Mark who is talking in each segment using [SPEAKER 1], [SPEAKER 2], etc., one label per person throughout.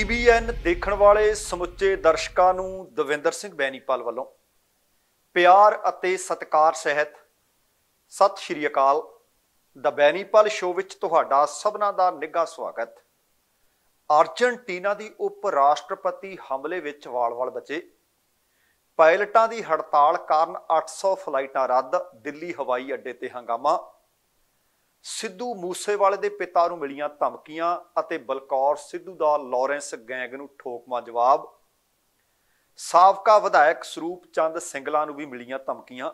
[SPEAKER 1] TBN ਦੇਖਣ ਵਾਲੇ ਸਮੁੱਚੇ ਦਰਸ਼ਕਾਂ ਨੂੰ ਦਵਿੰਦਰ ਸਿੰਘ ਬੈਨੀਪਾਲ ਵੱਲੋਂ ਪਿਆਰ ਅਤੇ ਸਤਿਕਾਰ ਸਹਿਤ ਸਤਿ ਸ਼੍ਰੀ ਅਕਾਲ। ਦਾ ਬੈਨੀਪਾਲ ਸ਼ੋਅ ਵਿੱਚ ਤੁਹਾਡਾ ਸਭਨਾਂ ਦਾ ਨਿੱਘਾ ਸਵਾਗਤ। ਅਰਜਨਟੀਨਾ ਦੀ ਉਪ ਰਾਸ਼ਟਰਪਤੀ ਹਮਲੇ ਵਿੱਚ ਵਾਲ-ਵਾਲ ਬਚੇ। ਪਾਇਲਟਾਂ ਦੀ ਹੜਤਾਲ ਕਾਰਨ 800 ਫਲਾਈਟਾਂ ਰੱਦ ਦਿੱਲੀ ਹਵਾਈ ਅੱਡੇ ਤੇ ਹੰਗਾਮਾ। ਸਿੱਧੂ ਮੂਸੇਵਾਲੇ ਦੇ ਪਿਤਾ ਨੂੰ ਮਿਲੀਆਂ ਧਮਕੀਆਂ ਅਤੇ ਬਲਕੌਰ ਸਿੱਧੂ ਦਾ ਲਾਰੈਂਸ ਗੈਂਗ ਨੂੰ ਠੋਕਮਾ ਜਵਾਬ। ਸਾਬਕਾ ਵਿਧਾਇਕ ਸਰੂਪ ਚੰਦ ਸਿੰਗਲਾ ਨੂੰ ਵੀ ਮਿਲੀਆਂ ਧਮਕੀਆਂ।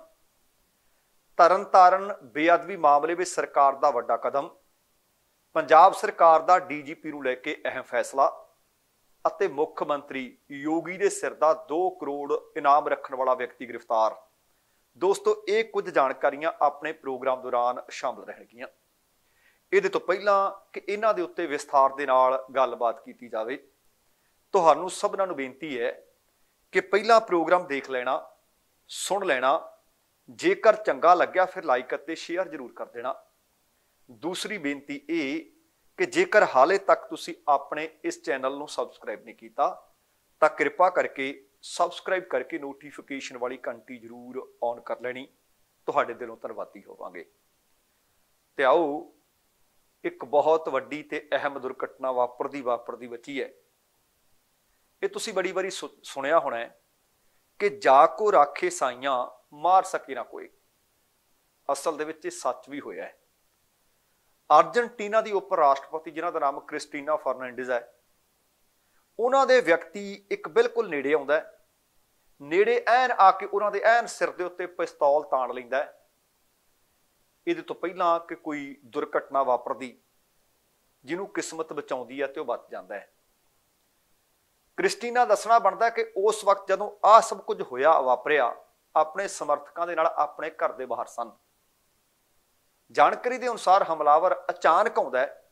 [SPEAKER 1] ਤਰਨਤਾਰਨ ਬੇਅਦਬੀ ਮਾਮਲੇ ਵਿੱਚ ਸਰਕਾਰ ਦਾ ਵੱਡਾ ਕਦਮ। ਪੰਜਾਬ ਸਰਕਾਰ ਦਾ ਡੀਜੀਪੀ ਨੂੰ ਲੈ ਕੇ ਅਹਿਮ ਫੈਸਲਾ ਅਤੇ ਮੁੱਖ ਮੰਤਰੀ ਯੋਗੀ ਦੇ ਸਿਰ ਦਾ 2 ਕਰੋੜ ਇਨਾਮ ਰੱਖਣ ਵਾਲਾ ਵਿਅਕਤੀ ਗ੍ਰਿਫਤਾਰ। ਦੋਸਤੋ, ਇਹ ਕੁਝ ਜਾਣਕਾਰੀਆਂ ਆਪਣੇ ਪ੍ਰੋਗਰਾਮ ਦੌਰਾਨ ਸ਼ਾਮਲ ਰਹਿਣਗੀਆਂ ਇਹਦੇ ਤੋਂ ਪਹਿਲਾਂ ਕਿ ਇਹਨਾਂ ਦੇ ਉੱਤੇ ਵਿਸਥਾਰ ਦੇ ਨਾਲ ਗੱਲਬਾਤ ਕੀਤੀ ਜਾਵੇ, ਤੁਹਾਨੂੰ ਸਭਨਾਂ ਨੂੰ ਬੇਨਤੀ ਹੈ ਕਿ ਪਹਿਲਾ ਪ੍ਰੋਗਰਾਮ ਦੇਖ ਲੈਣਾ, ਸੁਣ ਲੈਣਾ, ਜੇਕਰ ਚੰਗਾ ਲੱਗਿਆ ਫਿਰ ਲਾਈਕ ਅਤੇ ਸ਼ੇਅਰ ਜ਼ਰੂਰ ਕਰ ਦੇਣਾ। ਦੂਸਰੀ ਬੇਨਤੀ ਇਹ ਕਿ ਜੇਕਰ ਹਾਲੇ ਤੱਕ ਤੁਸੀਂ ਆਪਣੇ ਇਸ ਚੈਨਲ ਨੂੰ ਸਬਸਕ੍ਰਾਈਬ ਨਹੀਂ ਕੀਤਾ, ਤਾਂ ਕਿਰਪਾ ਕਰਕੇ ਸਬਸਕ੍ਰਾਈਬ ਕਰਕੇ ਨੋਟੀਫਿਕੇਸ਼ਨ ਵਾਲੀ ਘੰਟੀ ਜ਼ਰੂਰ ਔਨ ਕਰ ਲੈਣੀ। ਤੁਹਾਡੇ ਦਿਲੋਂ ਧੰਨਵਾਦੀ ਹੋਵਾਂਗੇ। ਤੇ ਆਓ, ਇੱਕ ਬਹੁਤ ਵੱਡੀ ਤੇ ਅਹਿਮ ਦੁਰਘਟਨਾ ਵਾਪਰਦੀ ਵਾਪਰਦੀ ਬਚੀ ਹੈ। ਇਹ ਤੁਸੀਂ ਬੜੀ ਵਾਰੀ ਸੁਣਿਆ ਹੋਣਾ ਹੈ ਕਿ ਜਾ ਕੋ ਰਾਖੇ ਸਾਈਆਂ ਮਾਰ ਸਕੇ ਨਾ ਕੋਈ। ਅਸਲ ਦੇ ਵਿੱਚ ਇਹ ਸੱਚ ਵੀ ਹੋਇਆ ਹੈ। ਅਰਜਨਟੀਨਾ ਦੀ ਉਪ ਰਾਸ਼ਟਰਪਤੀ, ਜਿਨ੍ਹਾਂ ਦਾ ਨਾਮ ਕ੍ਰਿਸਟੀਨਾ ਫਰਨਾਂਡੇਜ਼ ਹੈ, ਉਹਨਾਂ ਦੇ ਵਿਅਕਤੀ ਇੱਕ ਬਿਲਕੁਲ ਨੇੜੇ ਆਉਂਦਾ ਹੈ। ਨੇੜੇ ਐਨ ਆ ਕੇ ਉਹਨਾਂ ਦੇ ਐਨ ਸਿਰ ਦੇ ਉੱਤੇ ਪਿਸਤੌਲ ਤਾਣ ਲੈਂਦਾ ਹੈ। ਇਹਦੇ ਤੋਂ ਪਹਿਲਾਂ ਕਿ ਕੋਈ ਦੁਰਘਟਨਾ ਵਾਪਰਦੀ, ਜਿਹਨੂੰ ਕਿਸਮਤ ਬਚਾਉਂਦੀ ਹੈ ਤੇ ਉਹ ਬਚ ਜਾਂਦਾ ਹੈ। ਕ੍ਰਿਸਟੀਨਾ ਦੱਸਣਾ ਬਣਦਾ ਕਿ ਉਸ ਵਕਤ ਜਦੋਂ ਆਹ ਸਭ ਕੁਝ ਹੋਇਆ, ਵਾਪਰਿਆ, ਆਪਣੇ ਸਮਰਥਕਾਂ ਦੇ ਨਾਲ ਆਪਣੇ ਘਰ ਦੇ ਬਾਹਰ ਸਨ। ਜਾਣਕਾਰੀ ਦੇ ਅਨੁਸਾਰ ਹਮਲਾਵਰ ਅਚਾਨਕ ਆਉਂਦਾ ਹੈ।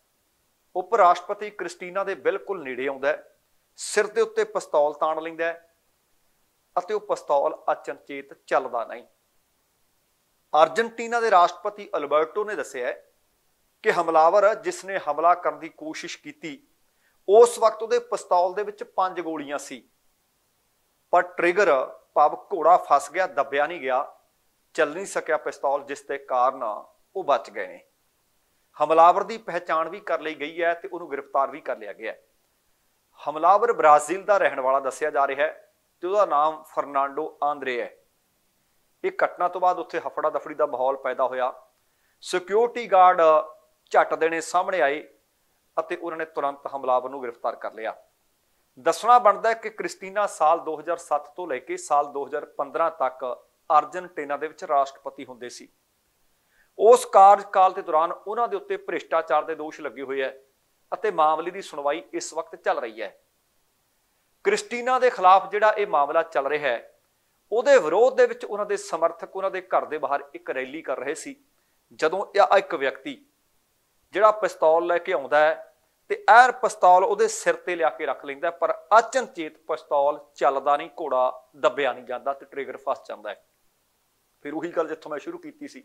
[SPEAKER 1] ਉਪ ਰਾਸ਼ਟਰਪਤੀ ਕ੍ਰਿਸਟੀਨਾ ਦੇ ਬਿਲਕੁਲ ਨੇੜੇ ਆਉਂਦਾ ਹੈ। ਸਿਰ ਦੇ ਉੱਤੇ ਪਿਸਤੌਲ ਤਾਣ ਲੈਂਦਾ ਹੈ। ਅਤੇ ਉਹ ਪਿਸਤੌਲ ਅਚਨਚੇਤ ਚੱਲਦਾ ਨਹੀਂ। ਅਰਜਨਟੀਨਾ ਦੇ ਰਾਸ਼ਟਰਪਤੀ ਅਲਬਰਟੋ ਨੇ ਦੱਸਿਆ ਕਿ ਹਮਲਾਵਰ ਜਿਸ ਨੇ ਹਮਲਾ ਕਰਨ ਦੀ ਕੋਸ਼ਿਸ਼ ਕੀਤੀ, ਉਸ ਵਕਤ ਉਹਦੇ ਪਿਸਤੌਲ ਦੇ ਵਿੱਚ ਪੰਜ ਗੋਲੀਆਂ ਸੀ। ਪਰ ਟ੍ਰਿਗਰ ਪਬ ਘੋੜਾ ਫਸ ਗਿਆ, ਦੱਬਿਆ ਨਹੀਂ ਗਿਆ, ਚੱਲ ਨਹੀਂ ਸਕਿਆ ਪਿਸਤੌਲ, ਜਿਸ ਦੇ ਕਾਰਨ ਉਹ ਬਚ ਗਏ ਨੇ। ਹਮਲਾਵਰ ਦੀ ਪਹਿਚਾਣ ਵੀ ਕਰ ਲਈ ਗਈ ਹੈ ਤੇ ਉਹਨੂੰ ਗ੍ਰਿਫਤਾਰ ਵੀ ਕਰ ਲਿਆ ਗਿਆ ਹੈ। ਹਮਲਾਵਰ ਬ੍ਰਾਜ਼ੀਲ ਦਾ ਰਹਿਣ ਵਾਲਾ ਦੱਸਿਆ ਜਾ ਰਿਹਾ ਹੈ ਤੇ ਉਹਦਾ ਨਾਮ ਫਰਨਾਂਡੋ ਆਂਦਰੇ ਹੈ। ਇਹ ਘਟਨਾ ਤੋਂ ਬਾਅਦ ਉੱਥੇ ਹਫੜਾ ਦਫੜੀ ਦਾ ਮਾਹੌਲ ਪੈਦਾ ਹੋਇਆ। ਸਿਕਿਉਰਿਟੀ ਗਾਰਡ ਝੱਟ ਦੇਣੇ ਸਾਹਮਣੇ ਆਏ ਅਤੇ ਉਹਨਾਂ ਨੇ ਤੁਰੰਤ ਹਮਲਾਵਰ ਨੂੰ ਗ੍ਰਿਫਤਾਰ ਕਰ ਲਿਆ। ਦੱਸਣਾ ਬਣਦਾ ਹੈ ਕਿ ਕ੍ਰਿਸਟੀਨਾ ਸਾਲ 2007 ਤੋਂ ਲੈ ਕੇ ਸਾਲ 2015 ਤੱਕ ਅਰਜਨਟੀਨਾ ਦੇ ਵਿੱਚ ਰਾਸ਼ਟਰਪਤੀ ਹੁੰਦੇ ਸੀ। ਉਸ ਕਾਰਜਕਾਲ ਦੇ ਦੌਰਾਨ ਉਹਨਾਂ ਦੇ ਉੱਤੇ ਭ੍ਰਿਸ਼ਟਾਚਾਰ ਦੇ ਦੋਸ਼ ਲੱਗੇ ਹੋਏ ਹੈ ਅਤੇ ਮਾਮਲੇ ਦੀ ਸੁਣਵਾਈ ਇਸ ਵਕਤ ਚੱਲ ਰਹੀ ਹੈ। ਕ੍ਰਿਸਟੀਨਾ ਦੇ ਖਿਲਾਫ ਜਿਹੜਾ ਇਹ ਮਾਮਲਾ ਚੱਲ ਰਿਹਾ ਹੈ, ਉਹਦੇ ਵਿਰੋਧ ਦੇ ਵਿੱਚ ਉਹਨਾਂ ਦੇ ਸਮਰਥਕ, ਉਹਨਾਂ ਦੇ ਘਰ ਦੇ ਬਾਹਰ ਇੱਕ ਰੈਲੀ ਕਰ ਰਹੇ ਸੀ, ਜਦੋਂ ਇਹ ਇੱਕ ਵਿਅਕਤੀ ਜਿਹੜਾ ਪਿਸਤੌਲ ਲੈ ਕੇ ਆਉਂਦਾ ਹੈ ਤੇ ਐਰ ਪਿਸਤੌਲ ਉਹਦੇ ਸਿਰ ਤੇ ਲਿਆ ਕੇ ਰੱਖ ਲੈਂਦਾ ਪਰ ਅਚਨਚੇਤ ਪਿਸਤੌਲ ਚੱਲਦਾ ਨਹੀਂ, ਘੋੜਾ ਦੱਬਿਆ ਨਹੀਂ ਜਾਂਦਾ ਤੇ ਟ੍ਰਿਗਰ ਫਸ ਜਾਂਦਾ ਹੈ। ਫਿਰ ਉਹੀ ਗੱਲ ਜਿੱਥੋਂ ਮੈਂ ਸ਼ੁਰੂ ਕੀਤੀ ਸੀ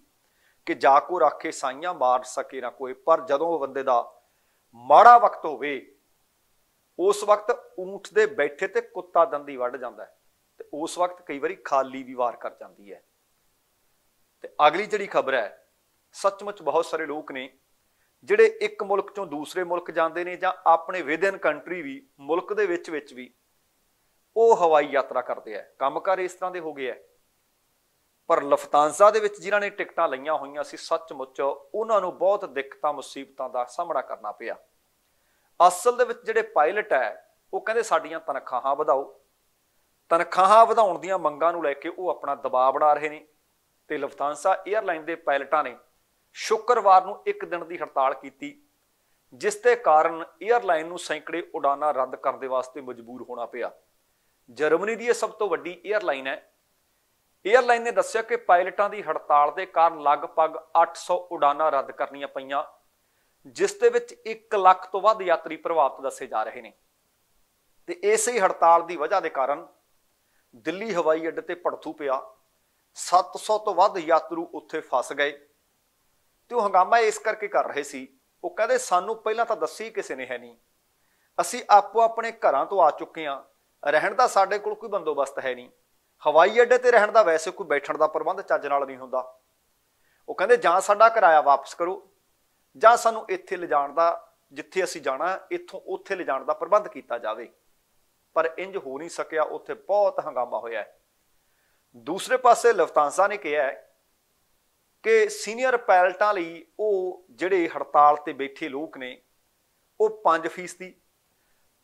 [SPEAKER 1] ਕਿ ਜਾ ਕੋ ਰੱਖੇ ਸਾਈਆਂ ਮਾਰ ਸਕੇ ਨਾ ਕੋਈ, ਪਰ ਜਦੋਂ ਉਹ ਬੰਦੇ ਦਾ ਮਾੜਾ ਵਕਤ ਹੋਵੇ ਉਸ ਵਕਤ ਊਂਠ ਦੇ ਬੈਠੇ ਤੇ ਕੁੱਤਾ ਦੰਦੀ ਵੱਢ ਜਾਂਦਾ ਹੈ ਤੇ ਉਸ ਵਕਤ ਕਈ ਵਾਰੀ ਖਾਲੀ ਵੀ ਵਾਰ ਕਰ ਜਾਂਦੀ ਹੈ। ਤੇ ਅਗਲੀ ਜਿਹੜੀ ਖਬਰ ਹੈ, ਸੱਚਮੁੱਚ ਬਹੁਤ ਸਾਰੇ ਲੋਕ ਨੇ ਜਿਹੜੇ ਇੱਕ ਮੁਲਕ ਚੋਂ ਦੂਸਰੇ ਮੁਲਕ ਜਾਂਦੇ ਨੇ ਜਾਂ ਆਪਣੇ ਵਿਦਨ ਕੰਟਰੀ ਵੀ, ਮੁਲਕ ਦੇ ਵਿੱਚ ਵਿੱਚ ਵੀ ਉਹ ਹਵਾਈ ਯਾਤਰਾ ਕਰਦੇ ਆ ਕੰਮਕਾਰ ਇਸ ਤਰ੍ਹਾਂ ਦੇ ਹੋ ਗਏ ਆ ਪਰ ਲਫਤਾਂਜ਼ਾ ਦੇ ਵਿੱਚ ਜਿਨ੍ਹਾਂ ਨੇ ਟਿਕਟਾਂ ਲਈਆਂ ਹੋਈਆਂ ਸੀ, ਸੱਚਮੁੱਚ ਉਹਨਾਂ ਨੂੰ ਬਹੁਤ ਦਿੱਕਤਾਂ, ਮੁਸੀਬਤਾਂ ਦਾ ਸਾਹਮਣਾ ਕਰਨਾ ਪਿਆ। ਅਸਲ ਦੇ ਵਿੱਚ ਜਿਹੜੇ ਪਾਇਲਟ ਹੈ, ਉਹ ਕਹਿੰਦੇ ਸਾਡੀਆਂ ਤਨਖਾਹਾਂ ਵਧਾਓ। ਤਨਖਾਹਾਂ ਵਧਾਉਣ ਦੀਆਂ ਮੰਗਾਂ ਨੂੰ ਲੈ ਕੇ ਉਹ ਆਪਣਾ ਦਬਾਅ ਬਣਾ ਰਹੇ ਨੇ ਤੇ ਲਫਤਾਂਸਾ 에ਅਰਲਾਈਨ ਦੇ ਪਾਇਲਟਾਂ ਨੇ ਸ਼ੁੱਕਰਵਾਰ ਨੂੰ ਇੱਕ ਦਿਨ ਦੀ ਹੜਤਾਲ ਕੀਤੀ, ਜਿਸ ਦੇ ਕਾਰਨ 에ਅਰਲਾਈਨ ਨੂੰ ਸੈਂਕੜੇ ਉਡਾਨਾਂ ਰੱਦ ਕਰਨ ਦੇ ਵਾਸਤੇ ਮਜਬੂਰ ਹੋਣਾ ਪਿਆ। ਜਰਮਨੀ ਦੀ ਇਹ ਸਭ ਤੋਂ ਵੱਡੀ 에ਅਰਲਾਈਨ ਹੈ। 에ਅਰਲਾਈਨ ਨੇ ਦੱਸਿਆ ਕਿ ਪਾਇਲਟਾਂ ਦੀ ਹੜਤਾਲ ਦੇ ਕਾਰਨ ਲਗਭਗ 800 ਉਡਾਨਾਂ ਰੱਦ ਕਰਨੀਆਂ ਪਈਆਂ। ਜਿਸ ਦੇ ਵਿੱਚ 1 ਲੱਖ ਤੋਂ ਵੱਧ ਯਾਤਰੀ ਪ੍ਰਭਾਵਿਤ ਦੱਸੇ ਜਾ ਰਹੇ ਨੇ। ਤੇ ਇਸੇ ਹੀ ਹੜਤਾਲ ਦੀ ਵਜ੍ਹਾ ਦੇ ਕਾਰਨ ਦਿੱਲੀ ਹਵਾਈ ਅੱਡੇ ਤੇ ਭੜਥੂ ਪਿਆ। 700 ਤੋਂ ਵੱਧ ਯਾਤਰੂ ਉੱਥੇ ਫਸ ਗਏ। ਤੇ ਉਹ ਹੰਗਾਮਾ ਇਸ ਕਰਕੇ ਕਰ ਰਹੇ ਸੀ। ਉਹ ਕਹਿੰਦੇ, ਸਾਨੂੰ ਪਹਿਲਾਂ ਤਾਂ ਦੱਸੀ ਕਿਸੇ ਨੇ ਹੈ ਨਹੀਂ। ਅਸੀਂ ਆਪੋ ਆਪਣੇ ਘਰਾਂ ਤੋਂ ਆ ਚੁੱਕੇ ਹਾਂ। ਰਹਿਣ ਦਾ ਸਾਡੇ ਕੋਲ ਕੋਈ ਬੰਦੋਬਸਤ ਹੈ ਨਹੀਂ। ਹਵਾਈ ਅੱਡੇ ਤੇ ਰਹਿਣ ਦਾ ਵੈਸੇ ਕੋਈ ਬੈਠਣ ਦਾ ਪ੍ਰਬੰਧ ਚੱਜ ਨਾਲ ਨਹੀਂ ਹੁੰਦਾ। ਉਹ ਕਹਿੰਦੇ, ਜਾਂ ਸਾਡਾ ਕਿਰਾਇਆ ਵਾਪਸ ਕਰੋ। ਜਾਂ ਸਾਨੂੰ ਇੱਥੇ ਲਿਜਾਣ ਦਾ, ਜਿੱਥੇ ਅਸੀਂ ਜਾਣਾ, ਇੱਥੋਂ ਉੱਥੇ ਲਿਜਾਣ ਦਾ ਪ੍ਰਬੰਧ ਕੀਤਾ ਜਾਵੇ। ਪਰ ਇੰਜ ਹੋ ਨਹੀਂ ਸਕਿਆ, ਉੱਥੇ ਬਹੁਤ ਹੰਗਾਮਾ ਹੋਇਆ ਹੈ। ਦੂਸਰੇ ਪਾਸੇ ਲਫਤਾਂਸਾ ਨੇ ਕਿਹਾ ਕਿ ਸੀਨੀਅਰ ਪਾਇਲਟਾਂ ਲਈ ਉਹ ਜਿਹੜੇ ਹੜਤਾਲ ਤੇ ਬੈਠੇ ਲੋਕ ਨੇ, ਉਹ 5% ਦੀ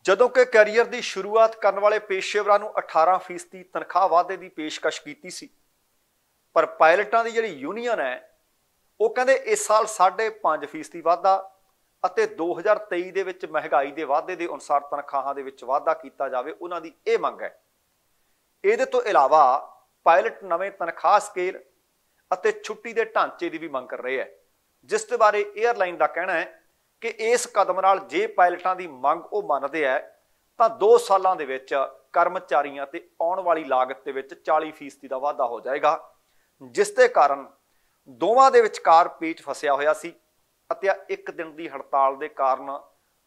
[SPEAKER 1] ਜਦੋਂ ਕਿ ਕੈਰੀਅਰ ਦੀ ਸ਼ੁਰੂਆਤ ਕਰਨ ਵਾਲੇ ਪੇਸ਼ੇਵਰਾਂ ਨੂੰ 18% ਦੀ ਤਨਖਾਹ ਵਾਧੇ ਦੀ ਪੇਸ਼ਕਸ਼ ਕੀਤੀ ਸੀ। ਪਰ ਪਾਇਲਟਾਂ ਦੀ ਜਿਹੜੀ ਯੂਨੀਅਨ ਹੈ ਉਹ ਕਹਿੰਦੇ ਇਸ ਸਾਲ 5.5% ਦੀ ਵਾਧਾ ਅਤੇ 2023 ਦੇ ਵਿੱਚ ਮਹਿੰਗਾਈ ਦੇ ਵਾਧੇ ਦੇ ਅਨੁਸਾਰ ਤਨਖਾਹਾਂ ਦੇ ਵਿੱਚ ਵਾਧਾ ਕੀਤਾ ਜਾਵੇ, ਉਹਨਾਂ ਦੀ ਇਹ ਮੰਗ ਹੈ। ਇਹਦੇ ਤੋਂ ਇਲਾਵਾ ਪਾਇਲਟ ਨਵੇਂ ਤਨਖਾਹ ਸਕੇਲ ਅਤੇ ਛੁੱਟੀ ਦੇ ਢਾਂਚੇ ਦੀ ਵੀ ਮੰਗ ਕਰ ਰਹੇ ਹੈ। ਜਿਸ ਦੇ ਬਾਰੇ 에ਅਰਲਾਈਨ ਦਾ ਕਹਿਣਾ ਹੈ ਕਿ ਇਸ ਕਦਮ ਨਾਲ ਜੇ ਪਾਇਲਟਾਂ ਦੀ ਮੰਗ ਉਹ ਮੰਨਦੇ ਹੈ, ਤਾਂ 2 ਸਾਲਾਂ ਦੇ ਵਿੱਚ ਕਰਮਚਾਰੀਆਂ ਤੇ ਆਉਣ ਵਾਲੀ ਲਾਗਤ ਦੇ ਵਿੱਚ 40% ਦਾ ਵਾਧਾ ਹੋ ਜਾਏਗਾ, ਜਿਸ ਦੇ ਕਾਰਨ ਦੋਵਾਂ ਦੇ ਵਿਚਕਾਰ ਪੇਚ ਫਸਿਆ ਹੋਇਆ ਸੀ ਅਤੇ ਇੱਕ ਦਿਨ ਦੀ ਹੜਤਾਲ ਦੇ ਕਾਰਨ